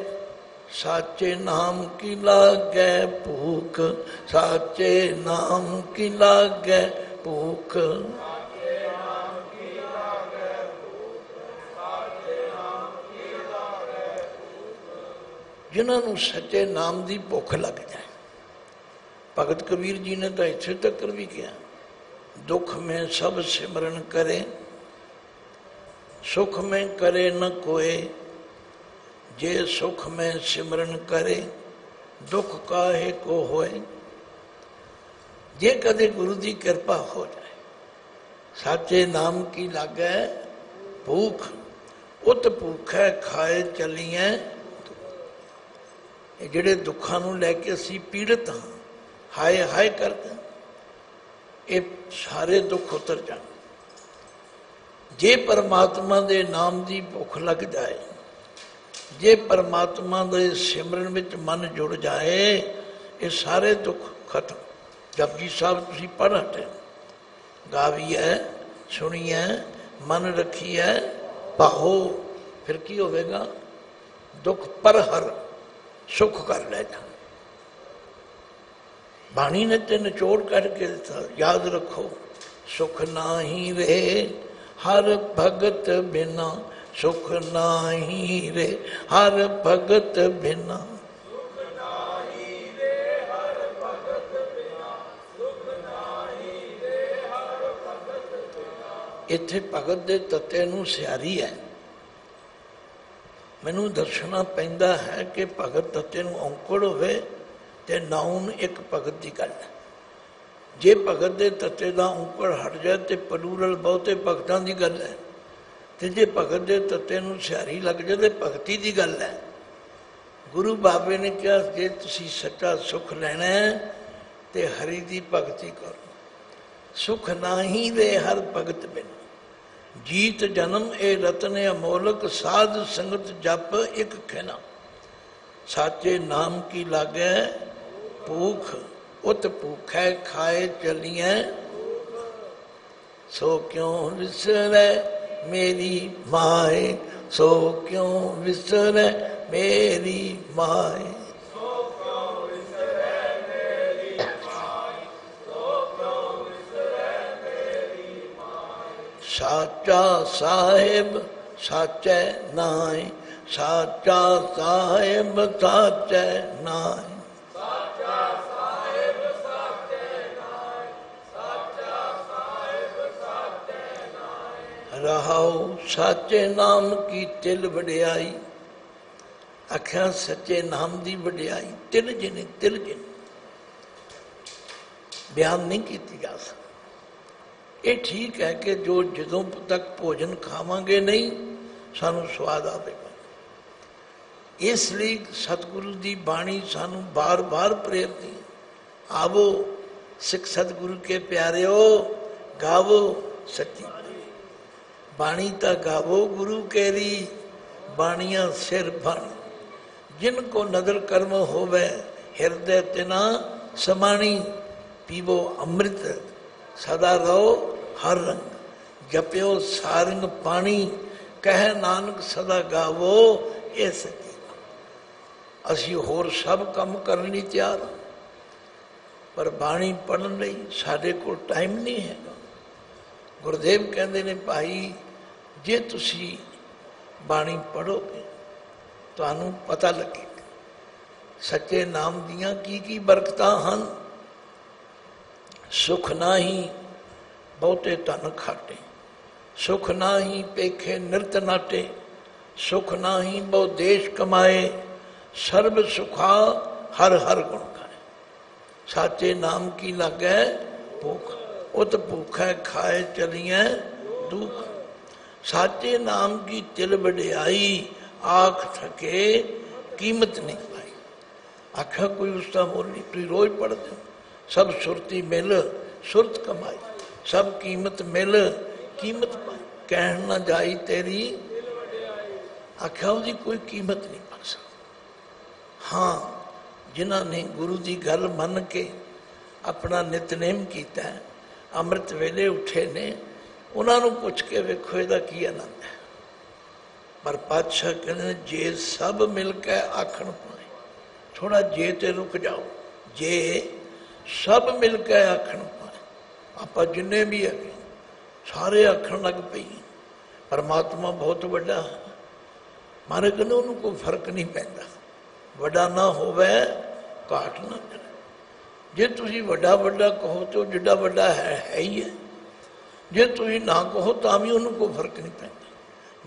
ਸਾਚੇ ਨਾਮ ਕੀ ਲਾਗੈ ਭੂਖ, ਸਾਚੇ ਨਾਮ ਕੀ ਲਾਗੈ ਭੂਖ। ਜਿਨ੍ਹਾਂ ਨੂੰ ਸੱਚੇ ਨਾਮ ਦੀ ਭੁੱਖ ਲੱਗ ਜਾਏ। ਭਗਤ ਕਬੀਰ ਜੀ ਨੇ ਤਾਂ ਇੱਥੇ ਤੱਕ ਵੀ ਕਿਹਾ, ਦੁੱਖ ਮੈਂ ਸਭ ਸਿਮਰਨ ਕਰੇ, ਸੁਖ ਮੈਂ ਕਰੇ ਨ ਕੋਏ, ਜੇ ਸੁਖ ਮੈਂ ਸਿਮਰਨ ਕਰੇ, ਦੁੱਖ ਕਾਹੇ ਕੋ ਹੋਏ? ਜੇ ਕਦੇ ਗੁਰੂ ਦੀ ਕਿਰਪਾ ਹੋ ਜਾਏ, ਸਾਚੇ ਨਾਮ ਕੀ ਲਾਗੈ? ਭੂਖ। ਉਤ ਭੂਖੈ ਖਾਏ ਚਲੀਐ ਜਿਹੜੇ ਦੁੱਖਾਂ ਨੂੰ ਲੈ ਕੇ ਅਸੀਂ ਪੀੜਤ ਹਾਂ, ਹਾਏ ਹਾਏ ਕਰਦੇ ਇਹ ਸਾਰੇ ਦੁੱਖ ਉਤਰ ਜਾਣ। ਜੇ ਪਰਮਾਤਮਾ ਦੇ ਨਾਮ ਦੀ ਭੁੱਖ ਲੱਗ ਜਾਏ, ਜੇ ਪਰਮਾਤਮਾ ਦੇ ਸਿਮਰਨ ਵਿੱਚ ਮਨ ਜੁੜ ਜਾਏ, ਇਹ ਸਾਰੇ ਦੁੱਖ ਖਤਮ। ਜਪਜੀ ਸਾਹਿਬ, ਤੁਸੀਂ ਪੜ੍ਹ ਹਟੇ। ਗਾਵੀ ਹੈ ਸੁਣੀ ਹੈ ਮਨ ਰੱਖੀ ਹੈ ਪਾਹੋ ਫਿਰ ਕੀ ਹੋਵੇਗਾ? ਦੁੱਖ ਪਰ ਹਰ ਸੁਖ ਕਰ ਲੈ ਜਾ ਬਾਣੀ ਨੇ ਤੇ ਨਿਚੋੜ ਕਰਕੇ ਦਿੱਤਾ ਯਾਦ ਰੱਖੋ ਸੁਖ ਨਾਹੀ ਰੇ ਹਰ ਭਗਤ ਬਿਨਾ ਸੁਖ ਨਾਹੀ ਰੇ ਹਰ ਭਗਤ ਬਿਨਾ ਇੱਥੇ ਭਗਤ ਦੇ ਤੱਤੇ ਨੂੰ ਸਿਆਰੀ ਹੈ ਮੈਨੂੰ ਦਰਸ਼ਨਾ ਪੈਂਦਾ ਹੈ ਕਿ ਭਗਤ ਤੱਤੇ ਨੂੰ ਔਂਕੜ ਹੋਵੇ ਤੇ ਨਾਉਨ ਇੱਕ ਭਗਤ ਦੀ ਗੱਲ ਹੈ। ਜੇ ਭਗਤ ਦੇ ਤੱਤੇ ਦਾ ਔਂਕੜ ਹਟ ਜਾਏ ਤੇ ਪਲੂਰਲ ਬਹੁਤੇ ਭਗਤਾਂ ਦੀ ਗੱਲ ਹੈ। ਤੇ ਜੇ ਭਗਤ ਦੇ ਤੱਤੇ ਨੂੰ ਸਿਆਰੀ ਲੱਗ ਜਾਏ ਤੇ ਭਗਤੀ ਦੀ ਗੱਲ ਹੈ। ਗੁਰੂ ਬਾਬੇ ਨੇ ਕਿਹਾ, ਜੇ ਤੁਸੀਂ ਸੱਚਾ ਸੁਖ ਲੈਣਾ ਹੈ ਤੇ ਹਰੀ ਦੀ ਭਗਤੀ ਕਰੋ। ਸੁਖ ਨਾਹੀ ਦੇ ਹਰ ਭਗਤ ਬਿਨ। जीत जन्म ए रतन अमोलक साध संगत जप एक खेना। साचे नाम की लागे, भूख, उत भूखे खाए चलिए। सो क्यों विसर मेरी माए? सो क्यों विसर मेरी माए? साचा साहेब साच नाय साचा साहेब साचे नाय रहाओ साचे नाम की तिल वड्याई आख्या सच्चे नाम की वड्याई तिल जिन्हें तिल जिन्हें। बयान नहीं की जा सकती। ਇਹ ਠੀਕ ਹੈ ਕਿ ਜੋ ਜਦੋਂ ਤੱਕ ਭੋਜਨ ਖਾਵਾਂਗੇ ਨਹੀਂ ਸਾਨੂੰ ਸਵਾਦ ਆਵੇਗਾ ਇਸ ਲਈ ਸਤਿਗੁਰੂ ਦੀ ਬਾਣੀ ਸਾਨੂੰ ਬਾਰ-ਬਾਰ ਪ੍ਰੇਰਦੀ ਹੈ ਆਵੋ ਸਿੱਖ ਸਤਿਗੁਰੂ ਕੇ ਪਿਆਰਿਓ ਗਾਵੋ ਸੱਚੀ ਬਾਣੀ ਤਾਂ ਗਾਵੋ ਗੁਰੂ ਕੇਰੀ ਬਾਣੀਆਂ ਸਿਰ ਬਣ ਜਿਨ ਕੋ ਨਦਰ ਕਰਮ ਹੋਵੇ ਹਿਰਦੇ ਤਿਨਾ ਸਮਾਣੀ ਪੀਵੋ ਅੰਮ੍ਰਿਤ ਸਦਾ ਰਹੋ ਹਰ ਰੰਗ, ਜਪਿਓ ਸਾਰੰਗ ਪਾਣੀ, ਕਹਿ ਨਾਨਕ ਸਦਾ ਗਾਵੋ, ਇਹ ਸੱਚੀ। ਅਸੀਂ ਹੋਰ ਸਭ ਕੰਮ ਕਰਨ ਲਈ ਤਿਆਰ ਹਾਂ, ਪਰ ਬਾਣੀ ਪੜਨ ਲਈ ਸਾਡੇ ਕੋਲ ਟਾਈਮ ਨਹੀਂ ਹੈਗਾ। ਗੁਰਦੇਵ ਕਹਿੰਦੇ ਨੇ, ਭਾਈ, ਜੇ ਤੁਸੀਂ ਬਾਣੀ ਪੜੋਗੇ ਤੁਹਾਨੂੰ ਪਤਾ ਲੱਗੇਗਾ, ਸੱਚੇ ਨਾਮ ਦੀਆਂ ਕੀ ਕੀ ਬਰਕਤਾਂ ਹਨ। ਸੁਖ ਨਾਹੀ ਬਹੁਤੇ ਧਨ ਖਾਟੇ ਸੁਖ ਨਾਹੀ ਪੇਖੇ ਨਿਰਤ ਨਾਟੇ ਸੁਖ ਨਾਹੀ ਬਹੁ ਦੇਸ਼ ਕਮਾਏ ਸਰਬ ਸੁਖਾ ਹਰ ਹਰ ਗੁਣ ਖਾਏ ਸਾਚੇ ਨਾਮ ਕੀ ਲੱਗੈ ਭੁਖ ਉਤ ਭੁਖੈ ਖਾਏ ਚਲੀਐ ਦੁਖ ਸਾਚੇ ਨਾਮ ਕੀ ਤਿਲ ਵਡਿਆਈ ਆਖ ਥਕੇ ਕੀਮਤ ਨਹੀਂ ਪਾਈ ਆਖਾ ਕੋਈ ਉਸਦਾ ਮੋਲ ਨਹੀਂ ਤੁਸੀਂ ਰੋਜ਼ ਪੜਦੇ ਹੋ ਸਭ ਸੁਰਤੀ ਮਿਲ ਸੁਰਤ ਕਮਾਈ ਸਭ ਕੀਮਤ ਮਿਲ, ਕੀਮਤ ਕਹਿਣ ਨਾ ਜਾਈ ਤੇਰੀ। ਆਖਿਆ ਉਹਦੀ ਕੋਈ ਕੀਮਤ ਨਹੀਂ ਪਾ ਸਕਦਾ। ਹਾਂ, ਜਿਨ੍ਹਾਂ ਨੇ ਗੁਰੂ ਦੀ ਗੱਲ ਮੰਨ ਕੇ ਆਪਣਾ ਨਿਤਨੇਮ ਕੀਤਾ ਅੰਮ੍ਰਿਤ ਵੇਲੇ ਉੱਠੇ ਨੇ, ਉਹਨਾਂ ਨੂੰ ਪੁੱਛ ਕੇ ਵੇਖੋ ਇਹਦਾ ਕੀ ਆਨੰਦ ਹੈ। ਪਰ ਪਾਤਸ਼ਾਹ ਕਹਿੰਦੇ ਜੇ ਸਭ ਮਿਲ ਕੇ ਆਖਣ ਪਾਏ ਥੋੜਾ ਜੇ ਤੇ ਰੁਕ ਜਾਓ। ਜੇ ਸਭ ਮਿਲ ਕੇ ਆਖਣ ਪਾਏ ਆਪਾਂ ਜਿੰਨੇ ਵੀ ਹੈਗੇ ਸਾਰੇ ਆਖਣ ਲੱਗ ਪਈ, ਪਰਮਾਤਮਾ ਬਹੁਤ ਵੱਡਾ। ਹੈ ਮਾਰੇ ਕਹਿੰਦੇ ਉਹਨੂੰ ਕੋਈ ਫ਼ਰਕ ਨਹੀਂ ਪੈਂਦਾ। ਵੱਡਾ ਨਾ ਹੋਵੇ, ਘਾਟ ਨਾ ਕਰੇ। ਜੇ ਤੁਸੀਂ ਵੱਡਾ ਵੱਡਾ ਕਹੋ ਤੇ ਉਹ ਜਿੱਡਾ ਵੱਡਾ ਹੈ ਹੈ ਹੀ ਹੈ। ਜੇ ਤੁਸੀਂ ਨਾ ਕਹੋ ਤਾਂ ਵੀ ਉਹਨੂੰ ਕੋਈ ਫ਼ਰਕ ਨਹੀਂ ਪੈਂਦਾ।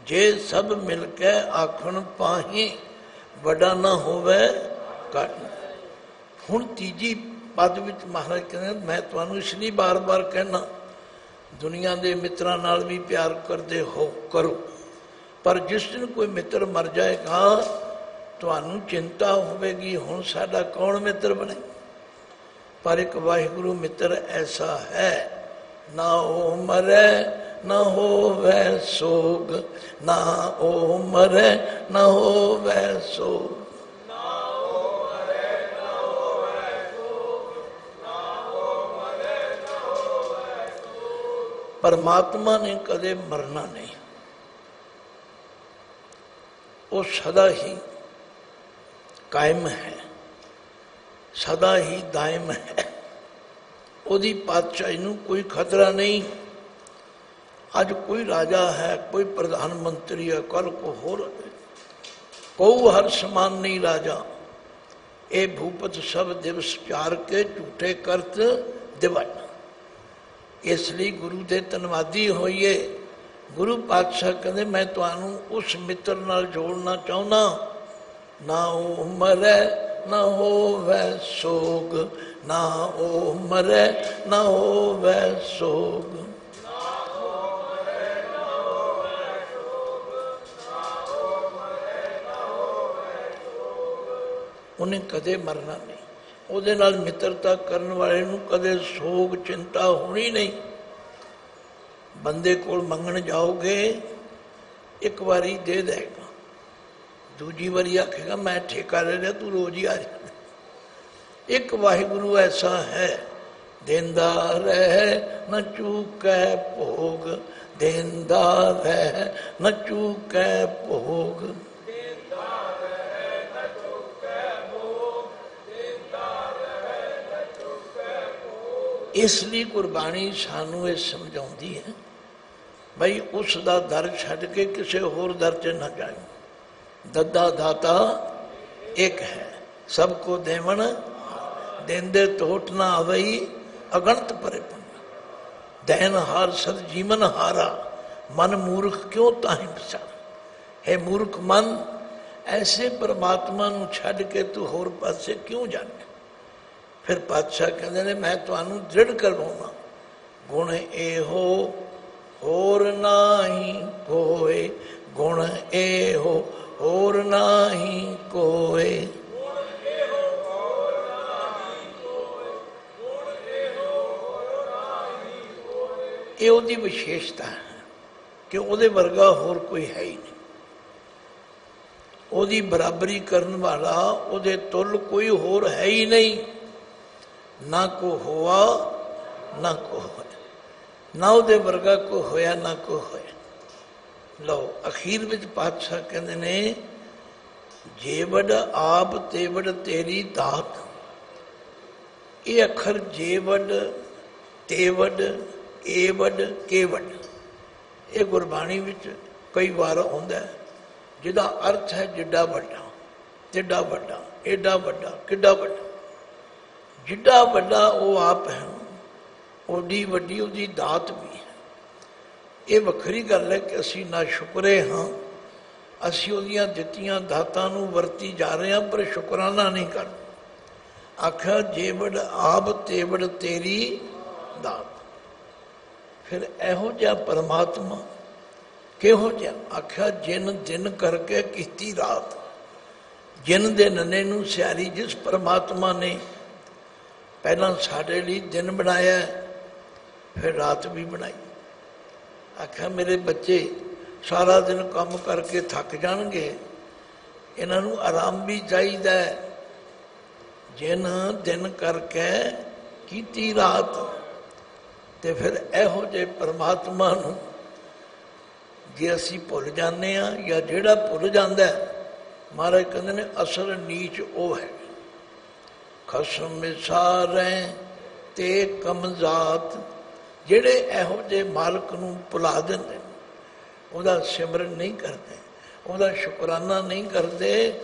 ਜੇ ਸਭ ਮਿਲ ਕੇ ਆਖਣ ਪਾਹੀ ਵੱਡਾ ਨਾ ਹੋਵੇ, ਘਟ ਹੁਣ ਤੀਜੀ ਪਦ ਵਿੱਚ ਮਹਾਰਾਜ ਕਹਿੰਦੇ ਮੈਂ ਤੁਹਾਨੂੰ ਇਸ ਲਈ ਬਾਰ-ਬਾਰ ਕਹਿਣਾ ਦੁਨੀਆ ਦੇ ਮਿੱਤਰਾਂ ਨਾਲ ਵੀ ਪਿਆਰ ਕਰਦੇ ਹੋ ਕਰੋ ਪਰ ਜਿਸ ਦਿਨ ਕੋਈ ਮਿੱਤਰ ਮਰ ਜਾਏਗਾ ਤੁਹਾਨੂੰ ਚਿੰਤਾ ਹੋਵੇਗੀ ਹੁਣ ਸਾਡਾ ਕੌਣ ਮਿੱਤਰ ਬਣੇ ਪਰ ਇੱਕ ਵਾਹਿਗੁਰੂ ਮਿੱਤਰ ਐਸਾ ਹੈ ਨਾ ਉਹ ਮਰੇ ਨਾ ਹੋਵੇ ਸੋਗ ਨਾ ਉਹ ਮਰੇ ਨਾ ਹੋਵੇ ਸੋਗ ਪਰਮਾਤਮਾ ਨੇ ਕਦੇ ਮਰਨਾ ਨਹੀਂ ਉਹ ਸਦਾ ਹੀ ਕਾਇਮ ਹੈ ਸਦਾ ਹੀ ਦਾਇਮ ਹੈ ਉਹਦੀ ਪਾਤਸ਼ਾਹੀ ਨੂੰ ਕੋਈ ਖਤਰਾ ਨਹੀਂ ਅੱਜ ਕੋਈ ਰਾਜਾ ਹੈ ਕੋਈ ਪ੍ਰਧਾਨ ਮੰਤਰੀ ਹੈ ਕੱਲ ਕੋ ਹੋਰ ਕੋ ਹਰ ਸਮਾਨ ਨਹੀਂ ਰਾਜਾ ਇਹ ਭੂਪਤ ਸਭ ਦਿਵਸ ਚਾਰ ਕੇ ਝੂਠੇ ਕਰਤ ਦਿਵਾਨਾ ਇਸ ਲਈ ਗੁਰੂ ਦੇ ਧੰਨਵਾਦੀ ਹੋਈਏ ਗੁਰੂ ਪਾਤਸ਼ਾਹ ਕਹਿੰਦੇ ਮੈਂ ਤੁਹਾਨੂੰ ਉਸ ਮਿੱਤਰ ਨਾਲ ਜੋੜਨਾ ਚਾਹੁੰਦਾ ਨਾ ਉਹ ਮਰੇ ਨਾ ਹੋਵੇ ਸੋਗ ਨਾ ਉਹ ਮਰੇ ਨਾ ਹੋਵੇ ਸੋਗ ਉਹਨੇ ਕਦੇ ਮਰਨਾ ਨਹੀਂ ਉਹਦੇ ਨਾਲ ਮਿੱਤਰਤਾ ਕਰਨ ਵਾਲੇ ਨੂੰ ਕਦੇ ਸੋਗ, ਚਿੰਤਾ ਹੋਣੀ ਨਹੀਂ। ਬੰਦੇ ਕੋਲ ਮੰਗਣ ਜਾਓਗੇ, ਇੱਕ ਵਾਰੀ ਦੇ ਦੇਗਾ। ਦੂਜੀ ਵਾਰੀ ਆਖੇਗਾ, ਮੈਂ ਠੇਕਾ ਲੈ ਲਿਆ, ਤੂੰ ਰੋਜ਼ ਹੀ ਆ ਜਾ। ਇੱਕ ਵਾਹਿਗੁਰੂ ਐਸਾ ਹੈ, ਦੇਂਦਾ ਰਹਿ, ਨ ਚੂਕੈ ਭੋਗ। ਦੇਂਦਾ ਰਹਿ, ਨ ਚੂਕੈ ਭੋਗ। ਇਸ ਲਈ ਕੁਰਬਾਨੀ ਸਾਨੂੰ ਇਹ ਸਮਝਾਉਂਦੀ ਹੈ ਭਈ ਉਸ ਦਾ ਦਰ ਛੱਡ ਕੇ ਕਿਸੇ ਹੋਰ ਦਰ 'ਚ ਨਾ ਜਾਓ ਦੱਦਾ ਦਾਤਾ ਇੱਕ ਹੈ ਸਭ ਕੋ ਦੇਵਣ ਦੇਂਦੇ ਟੋਟ ਨਾ ਆਵਈ ਅਗੰਤ ਪਰੇ ਪੰਨਾ ਦੇਨ ਹਾਰ ਸਦ ਜੀਵਨ ਹਾਰਾ ਮਨ ਮੂਰਖ ਕਿਉਂ ਤਾਹੀਂ ਵਿਚਾਰ ਹੈ ਮੂਰਖ ਮਨ ਐਸੇ ਪਰਮਾਤਮਾ ਨੂੰ ਛੱਡ ਕੇ ਤੂੰ ਹੋਰ ਪਾਸੇ ਕਿਉਂ ਜਾਣਾ ਫਿਰ ਪਾਤਸ਼ਾਹ ਕਹਿੰਦੇ ਨੇ ਮੈਂ ਤੁਹਾਨੂੰ ਦ੍ਰਿੜ ਕਰਵਾਉਣਾ ਗੁਣ ਇਹੋ ਹੋਰ ਨਾਹੀ ਕੋਏ ਗੁਣ ਇਹੋ ਹੋਰ ਨਾਹੀ ਕੋਏ ਇਹ ਉਹਦੀ ਵਿਸ਼ੇਸ਼ਤਾ ਹੈ ਕਿ ਉਹਦੇ ਵਰਗਾ ਹੋਰ ਕੋਈ ਹੈ ਹੀ ਨਹੀਂ ਉਹਦੀ ਬਰਾਬਰੀ ਕਰਨ ਵਾਲਾ ਉਹਦੇ ਤੁਲ ਕੋਈ ਹੋਰ ਹੈ ਹੀ ਨਹੀਂ ਨਾ ਕੋ ਹੋਆ, ਨਾ ਕੋ ਹੋਇਆ। ਨਾ ਉਹਦੇ ਵਰਗਾ ਕੋ ਹੋਇਆ, ਨਾ ਕੋ ਹੋਇਆ। ਲਓ, ਅਖੀਰ ਵਿੱਚ ਪਾਤਸ਼ਾਹ ਕਹਿੰਦੇ ਨੇ ਜੇਵੜ ਆਪ ਤੇਵੜ ਤੇਰੀ ਦਾਤ। ਇਹ ਅੱਖਰ ਜੇਵੜ ਤੇਵੜ ਏਵੜ ਕੇਵੜ ਇਹ ਗੁਰਬਾਣੀ ਵਿੱਚ ਕਈ ਵਾਰ ਆਉਂਦਾ ਜਿਹਦਾ ਅਰਥ ਹੈ ਜਿੱਡਾ ਵੱਡਾ ਜਿੱਡਾ ਵੱਡਾ, ਏਡਾ ਵੱਡਾ, ਕਿੱਡਾ ਵੱਡਾ। ਜਿੱਡਾ ਵੱਡਾ ਉਹ ਆਪ ਹੈ, ਓਡੀ ਵੱਡੀ ਉਹਦੀ ਦਾਤ ਵੀ ਹੈ। ਇਹ ਵੱਖਰੀ ਗੱਲ ਹੈ ਕਿ ਅਸੀਂ ਨਾ ਸ਼ੁਕਰੇ ਹਾਂ, ਅਸੀਂ ਉਹਦੀਆਂ ਦਿੱਤੀਆਂ ਦਾਤਾਂ ਨੂੰ ਵਰਤੀ ਜਾ ਰਹੇ ਹਾਂ, ਪਰ ਸ਼ੁਕਰਾਨਾ ਨਹੀਂ ਕਰ। ਆਖਾ ਜੇਵੜ ਆਪ, ਤੇਵੜ ਤੇਰੀ ਦਾਤ। ਫਿਰ ਇਹੋ ਜਿਹਾ ਪਰਮਾਤਮਾ ਕਿਹੋ ਜਿਹਾ? ਆਖਿਆ, ਜਿਨ ਦਿਨ ਕਰਕੇ ਕੀਤੀ ਰਾਤ। ਜਿਨ ਦੇ ਨਨੇ ਨੂੰ ਸਿਆਰੀ ਜਿਸ ਪਰਮਾਤਮਾ ਨੇ ਪਹਿਲਾਂ ਸਾਡੇ ਲਈ ਦਿਨ ਬਣਾਇਆ, ਫਿਰ ਰਾਤ ਵੀ ਬਣਾਈ। ਆਖਿਆ, ਮੇਰੇ ਬੱਚੇ ਸਾਰਾ ਦਿਨ ਕੰਮ ਕਰਕੇ ਥੱਕ ਜਾਣਗੇ। ਇਹਨਾਂ ਨੂੰ ਆਰਾਮ ਵੀ ਚਾਹੀਦਾ ਜਿਨ ਦਿਨ ਕਰਕੇ ਕੀਤੀ ਰਾਤ, ਤੇ ਫਿਰ ਇਹੋ ਜੇ ਪਰਮਾਤਮਾ ਨੂੰ ਜੇ ਅਸੀਂ ਭੁੱਲ ਜਾਂਦੇ ਆ ਜਾਂ ਜਿਹੜਾ ਭੁੱਲ ਜਾਂਦਾ ਮਹਾਰਾਜ ਕਹਿੰਦੇ ਨੇ, ਅਸਲ ਨੀਚ ਉਹ ਹੈ। ਖਸਮ ਸਾਰੇ ਤੇ ਕਮਜ਼ਾਤ, ਜਿਹੜੇ ਇਹੋ ਜੇ ਮਾਲਕ ਨੂੰ ਭੁਲਾ ਦਿੰਦੇ ਉਹਦਾ ਸਿਮਰਨ ਨਹੀਂ ਕਰਦੇ, ਉਹਦਾ ਸ਼ੁਕਰਾਨਾ ਨਹੀਂ ਕਰਦੇ,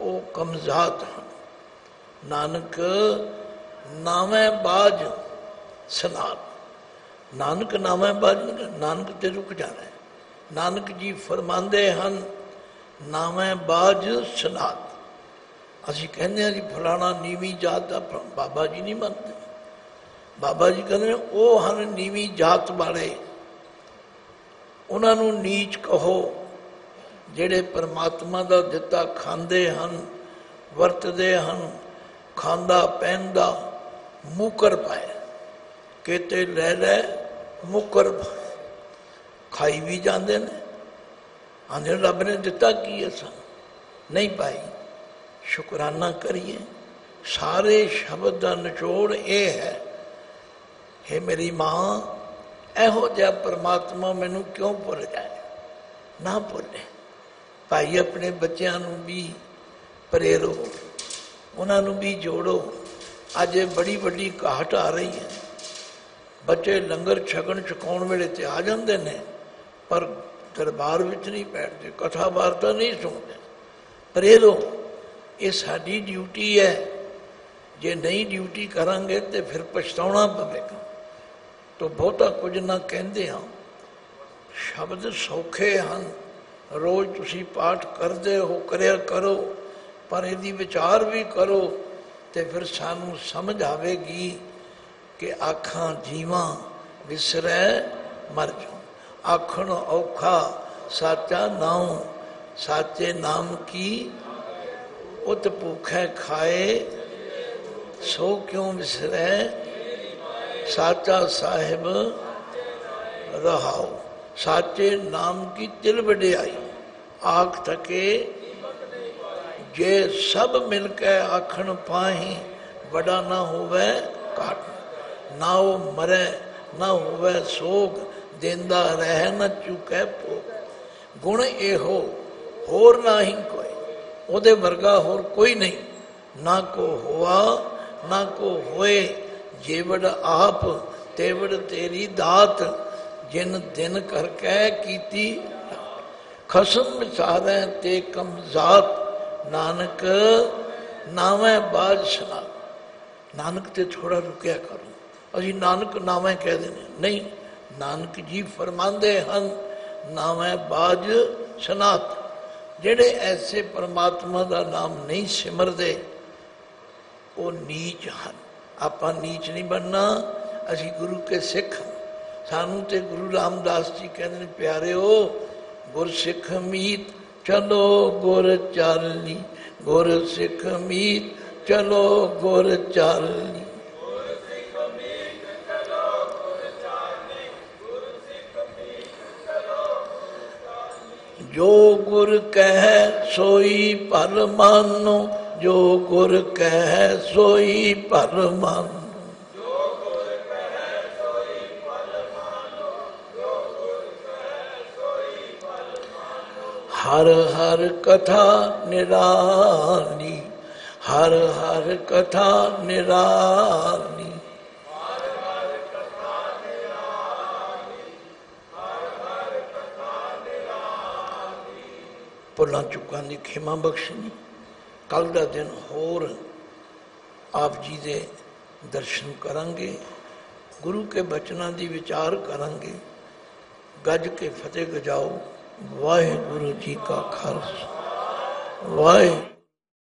ਉਹ ਕਮਜ਼ਾਤ ਹਨ। ਨਾਨਕ, ਨਾਵੇਂ ਬਾਜ ਸਨਾਤ ਨਾਨਕ, ਨਾਵੇਂ ਬਾਜ ਨਾਨਕ ਤੇ ਰੁਕ ਜਾਣਾ ਨਾਨਕ ਜੀ ਫਰਮਾਉਂਦੇ ਹਨ ਨਾਮੈ ਬਾਜ ਸਨਾਤ ਅਸੀਂ ਕਹਿੰਦੇ ਆ ਜੀ ਫਲਾਣਾ ਨੀਵੀਂ ਜਾਤ ਦਾ ਬਾਬਾ ਜੀ ਨਹੀਂ ਮੰਨਦੇ। ਬਾਬਾ ਜੀ ਕਹਿੰਦੇ ਉਹ ਹਨ ਨੀਵੀਂ ਜਾਤ ਵਾਲੇ। ਉਹਨਾਂ ਨੂੰ ਨੀਚ ਕਹੋ, ਜਿਹੜੇ ਪਰਮਾਤਮਾ ਦਾ ਦਿੱਤਾ ਖਾਂਦੇ ਹਨ, ਵਰਤਦੇ ਹਨ, ਖਾਂਦਾ, ਪਹਿਨਦਾ, ਮੁਕਰ ਪਾਏ। ਕਿਤੇ ਲੈ ਲੈ, ਮੁਕਰ ਖਾਈ ਵੀ ਜਾਂਦੇ ਨੇ। ਆਂਦੇ ਰੱਬ ਨੇ ਦਿੱਤਾ ਕੀ ਹੈ ਸਾਨੂੰ? ਨਹੀਂ ਪਾਈ ਸ਼ੁਕਰਾਨਾ ਕਰੀਏ। ਸਾਰੇ ਸ਼ਬਦ ਦਾ ਨਿਚੋੜ ਇਹ ਹੈ ਹੈ ਮੇਰੀ ਮਾਂ, ਇਹੋ ਜਿਹਾ ਪ੍ਰਮਾਤਮਾ ਮੈਨੂੰ ਕਿਉਂ ਭੁੱਲ ਜਾਏ ਨਾ ਭੁੱਲੇ। ਭਾਈ, ਆਪਣੇ ਬੱਚਿਆਂ ਨੂੰ ਵੀ ਪ੍ਰੇਰੋ। ਉਹਨਾਂ ਨੂੰ ਵੀ ਜੋੜੋ। ਅੱਜ ਇਹ ਬੜੀ ਵੱਡੀ ਘਾਟ ਆ ਰਹੀ ਹੈ। ਬੱਚੇ ਲੰਗਰ ਛਕਣ, ਛਕਾਉਣ ਵੇਲੇ ਤੇ ਆ ਜਾਂਦੇ ਨੇ, ਪਰ ਦਰਬਾਰ ਵਿੱਚ ਨਹੀਂ ਬੈਠਦੇ, ਕਥਾ ਵਾਰਤਾ ਨਹੀਂ ਸੁਣਦੇ। ਪ੍ਰੇਰੋ। ਇਹ ਸਾਡੀ ਡਿਊਟੀ ਹੈ। ਜੇ ਨਹੀਂ ਡਿਊਟੀ ਕਰਾਂਗੇ ਤੇ ਫਿਰ ਪਛਤਾਉਣਾ ਪਵੇਗਾ। ਤੋ ਬਹੁਤਾ ਕੁਝ ਨਾ ਕਹਿੰਦੇ ਹਾਂ। ਸ਼ਬਦ ਸੌਖੇ ਹਨ। ਰੋਜ਼ ਤੁਸੀਂ ਪਾਠ ਕਰਦੇ ਹੋ, ਕਰਿਆ ਕਰੋ, ਪਰ ਇਹਦੀ ਵਿਚਾਰ ਵੀ ਕਰੋ ਤੇ ਫਿਰ ਸਾਨੂੰ ਸਮਝ ਆਵੇਗੀ ਕਿ ਆਖਾਂ ਜੀਵਾਂ ਵਿਸਰੈ ਮਰ ਜਾ ਆਖਣ ਔਖਾ, ਸਾਚਾ ਨਾਉ, ਸਾਚੇ ਨਾਮ ਕੀ उत भूखे खाए, सो क्यों विसरे साचा साहेब रहाओ। साचे नाम की तिल बडे आई। आख थके, जे सब मिलके आखन पाही, बड़ा ना होवे काट। ना वो मरे, ना होवे सोग, देंदा रह न चुके पो गुण एहो, होर ना ही कोई। ਉਹਦੇ ਵਰਗਾ ਹੋਰ ਕੋਈ ਨਹੀਂ। ਨਾ ਕੋ ਹੋਆ, ਨਾ ਕੋ ਹੋਏ, ਜੇਵੜ ਆਪ, ਤੇਵੜ ਤੇਰੀ ਦਾਤ, ਜਿਨ ਦਿਨ ਕਰ ਕਹਿ ਕੀਤੀ, ਖਸਮ ਵਿਚਾਰੈ ਤੇ ਕਮਜ਼ਾਤ ਨਾਨਕ ਨਾਵੇਂ ਬਾਦਸ਼ਾਹ। ਨਾਨਕ ਤੇ ਥੋੜਾ ਰੁਕਿਆ ਕਰੋ। ਅਸੀਂ ਨਾਨਕ ਨਾਵੇਂ ਕਹਿ ਦਿੰਦੇ ਨਹੀਂ, ਨਾਨਕ ਜੀ ਫਰਮਾਉਂਦੇ ਹਨ ਨਾਵੇਂ ਬਾਜ ਸਨਾਤ। ਜਿਹੜੇ ਐਸੇ ਪਰਮਾਤਮਾ ਦਾ ਨਾਮ ਨਹੀਂ ਸਿਮਰਦੇ, ਉਹ ਨੀਚ ਹਨ। ਆਪਾਂ ਨੀਚ ਨਹੀਂ ਬਣਨਾ, ਅਸੀਂ ਗੁਰੂ ਕੇ ਸਿੱਖ ਸਾਨੂੰ ਤੇ ਗੁਰੂ ਰਾਮਦਾਸ ਜੀ ਕਹਿੰਦੇ ਨੇ, ਪਿਆਰਿਓ ਗੁਰ ਸਿੱਖ ਮੀਤ ਚਲੋ ਗੁਰ ਚਾਲਨੀ ਗੁਰ ਸਿੱਖ ਮੀਤ ਚਲੋ ਗੁਰ ਚਾਲਨੀ। जो गुर कह सोई पर मानो जो गुर कह सोई पर मानो हर हर कथा निरानी, हर हर कथा निरानी। ਭੁੱਲਾਂ ਚੁੱਕਾਂ ਦੀ ਖਿਮਾ ਬਖਸ਼ਣੀ। ਕੱਲ ਦਾ ਦਿਨ ਹੋਰ ਆਪ ਜੀ ਦੇ ਦਰਸ਼ਨ ਕਰਾਂਗੇ, ਗੁਰੂ ਕੇ ਬਚਨਾਂ ਦੀ ਵਿਚਾਰ ਕਰਾਂਗੇ। ਗੱਜ ਕੇ ਫਤਿਹ ਗਜਾਓ। ਵਾਹਿਗੁਰੂ ਜੀ ਕਾ ਖਾਲਸਾ। ਵਾਹਿਗੁਰੂ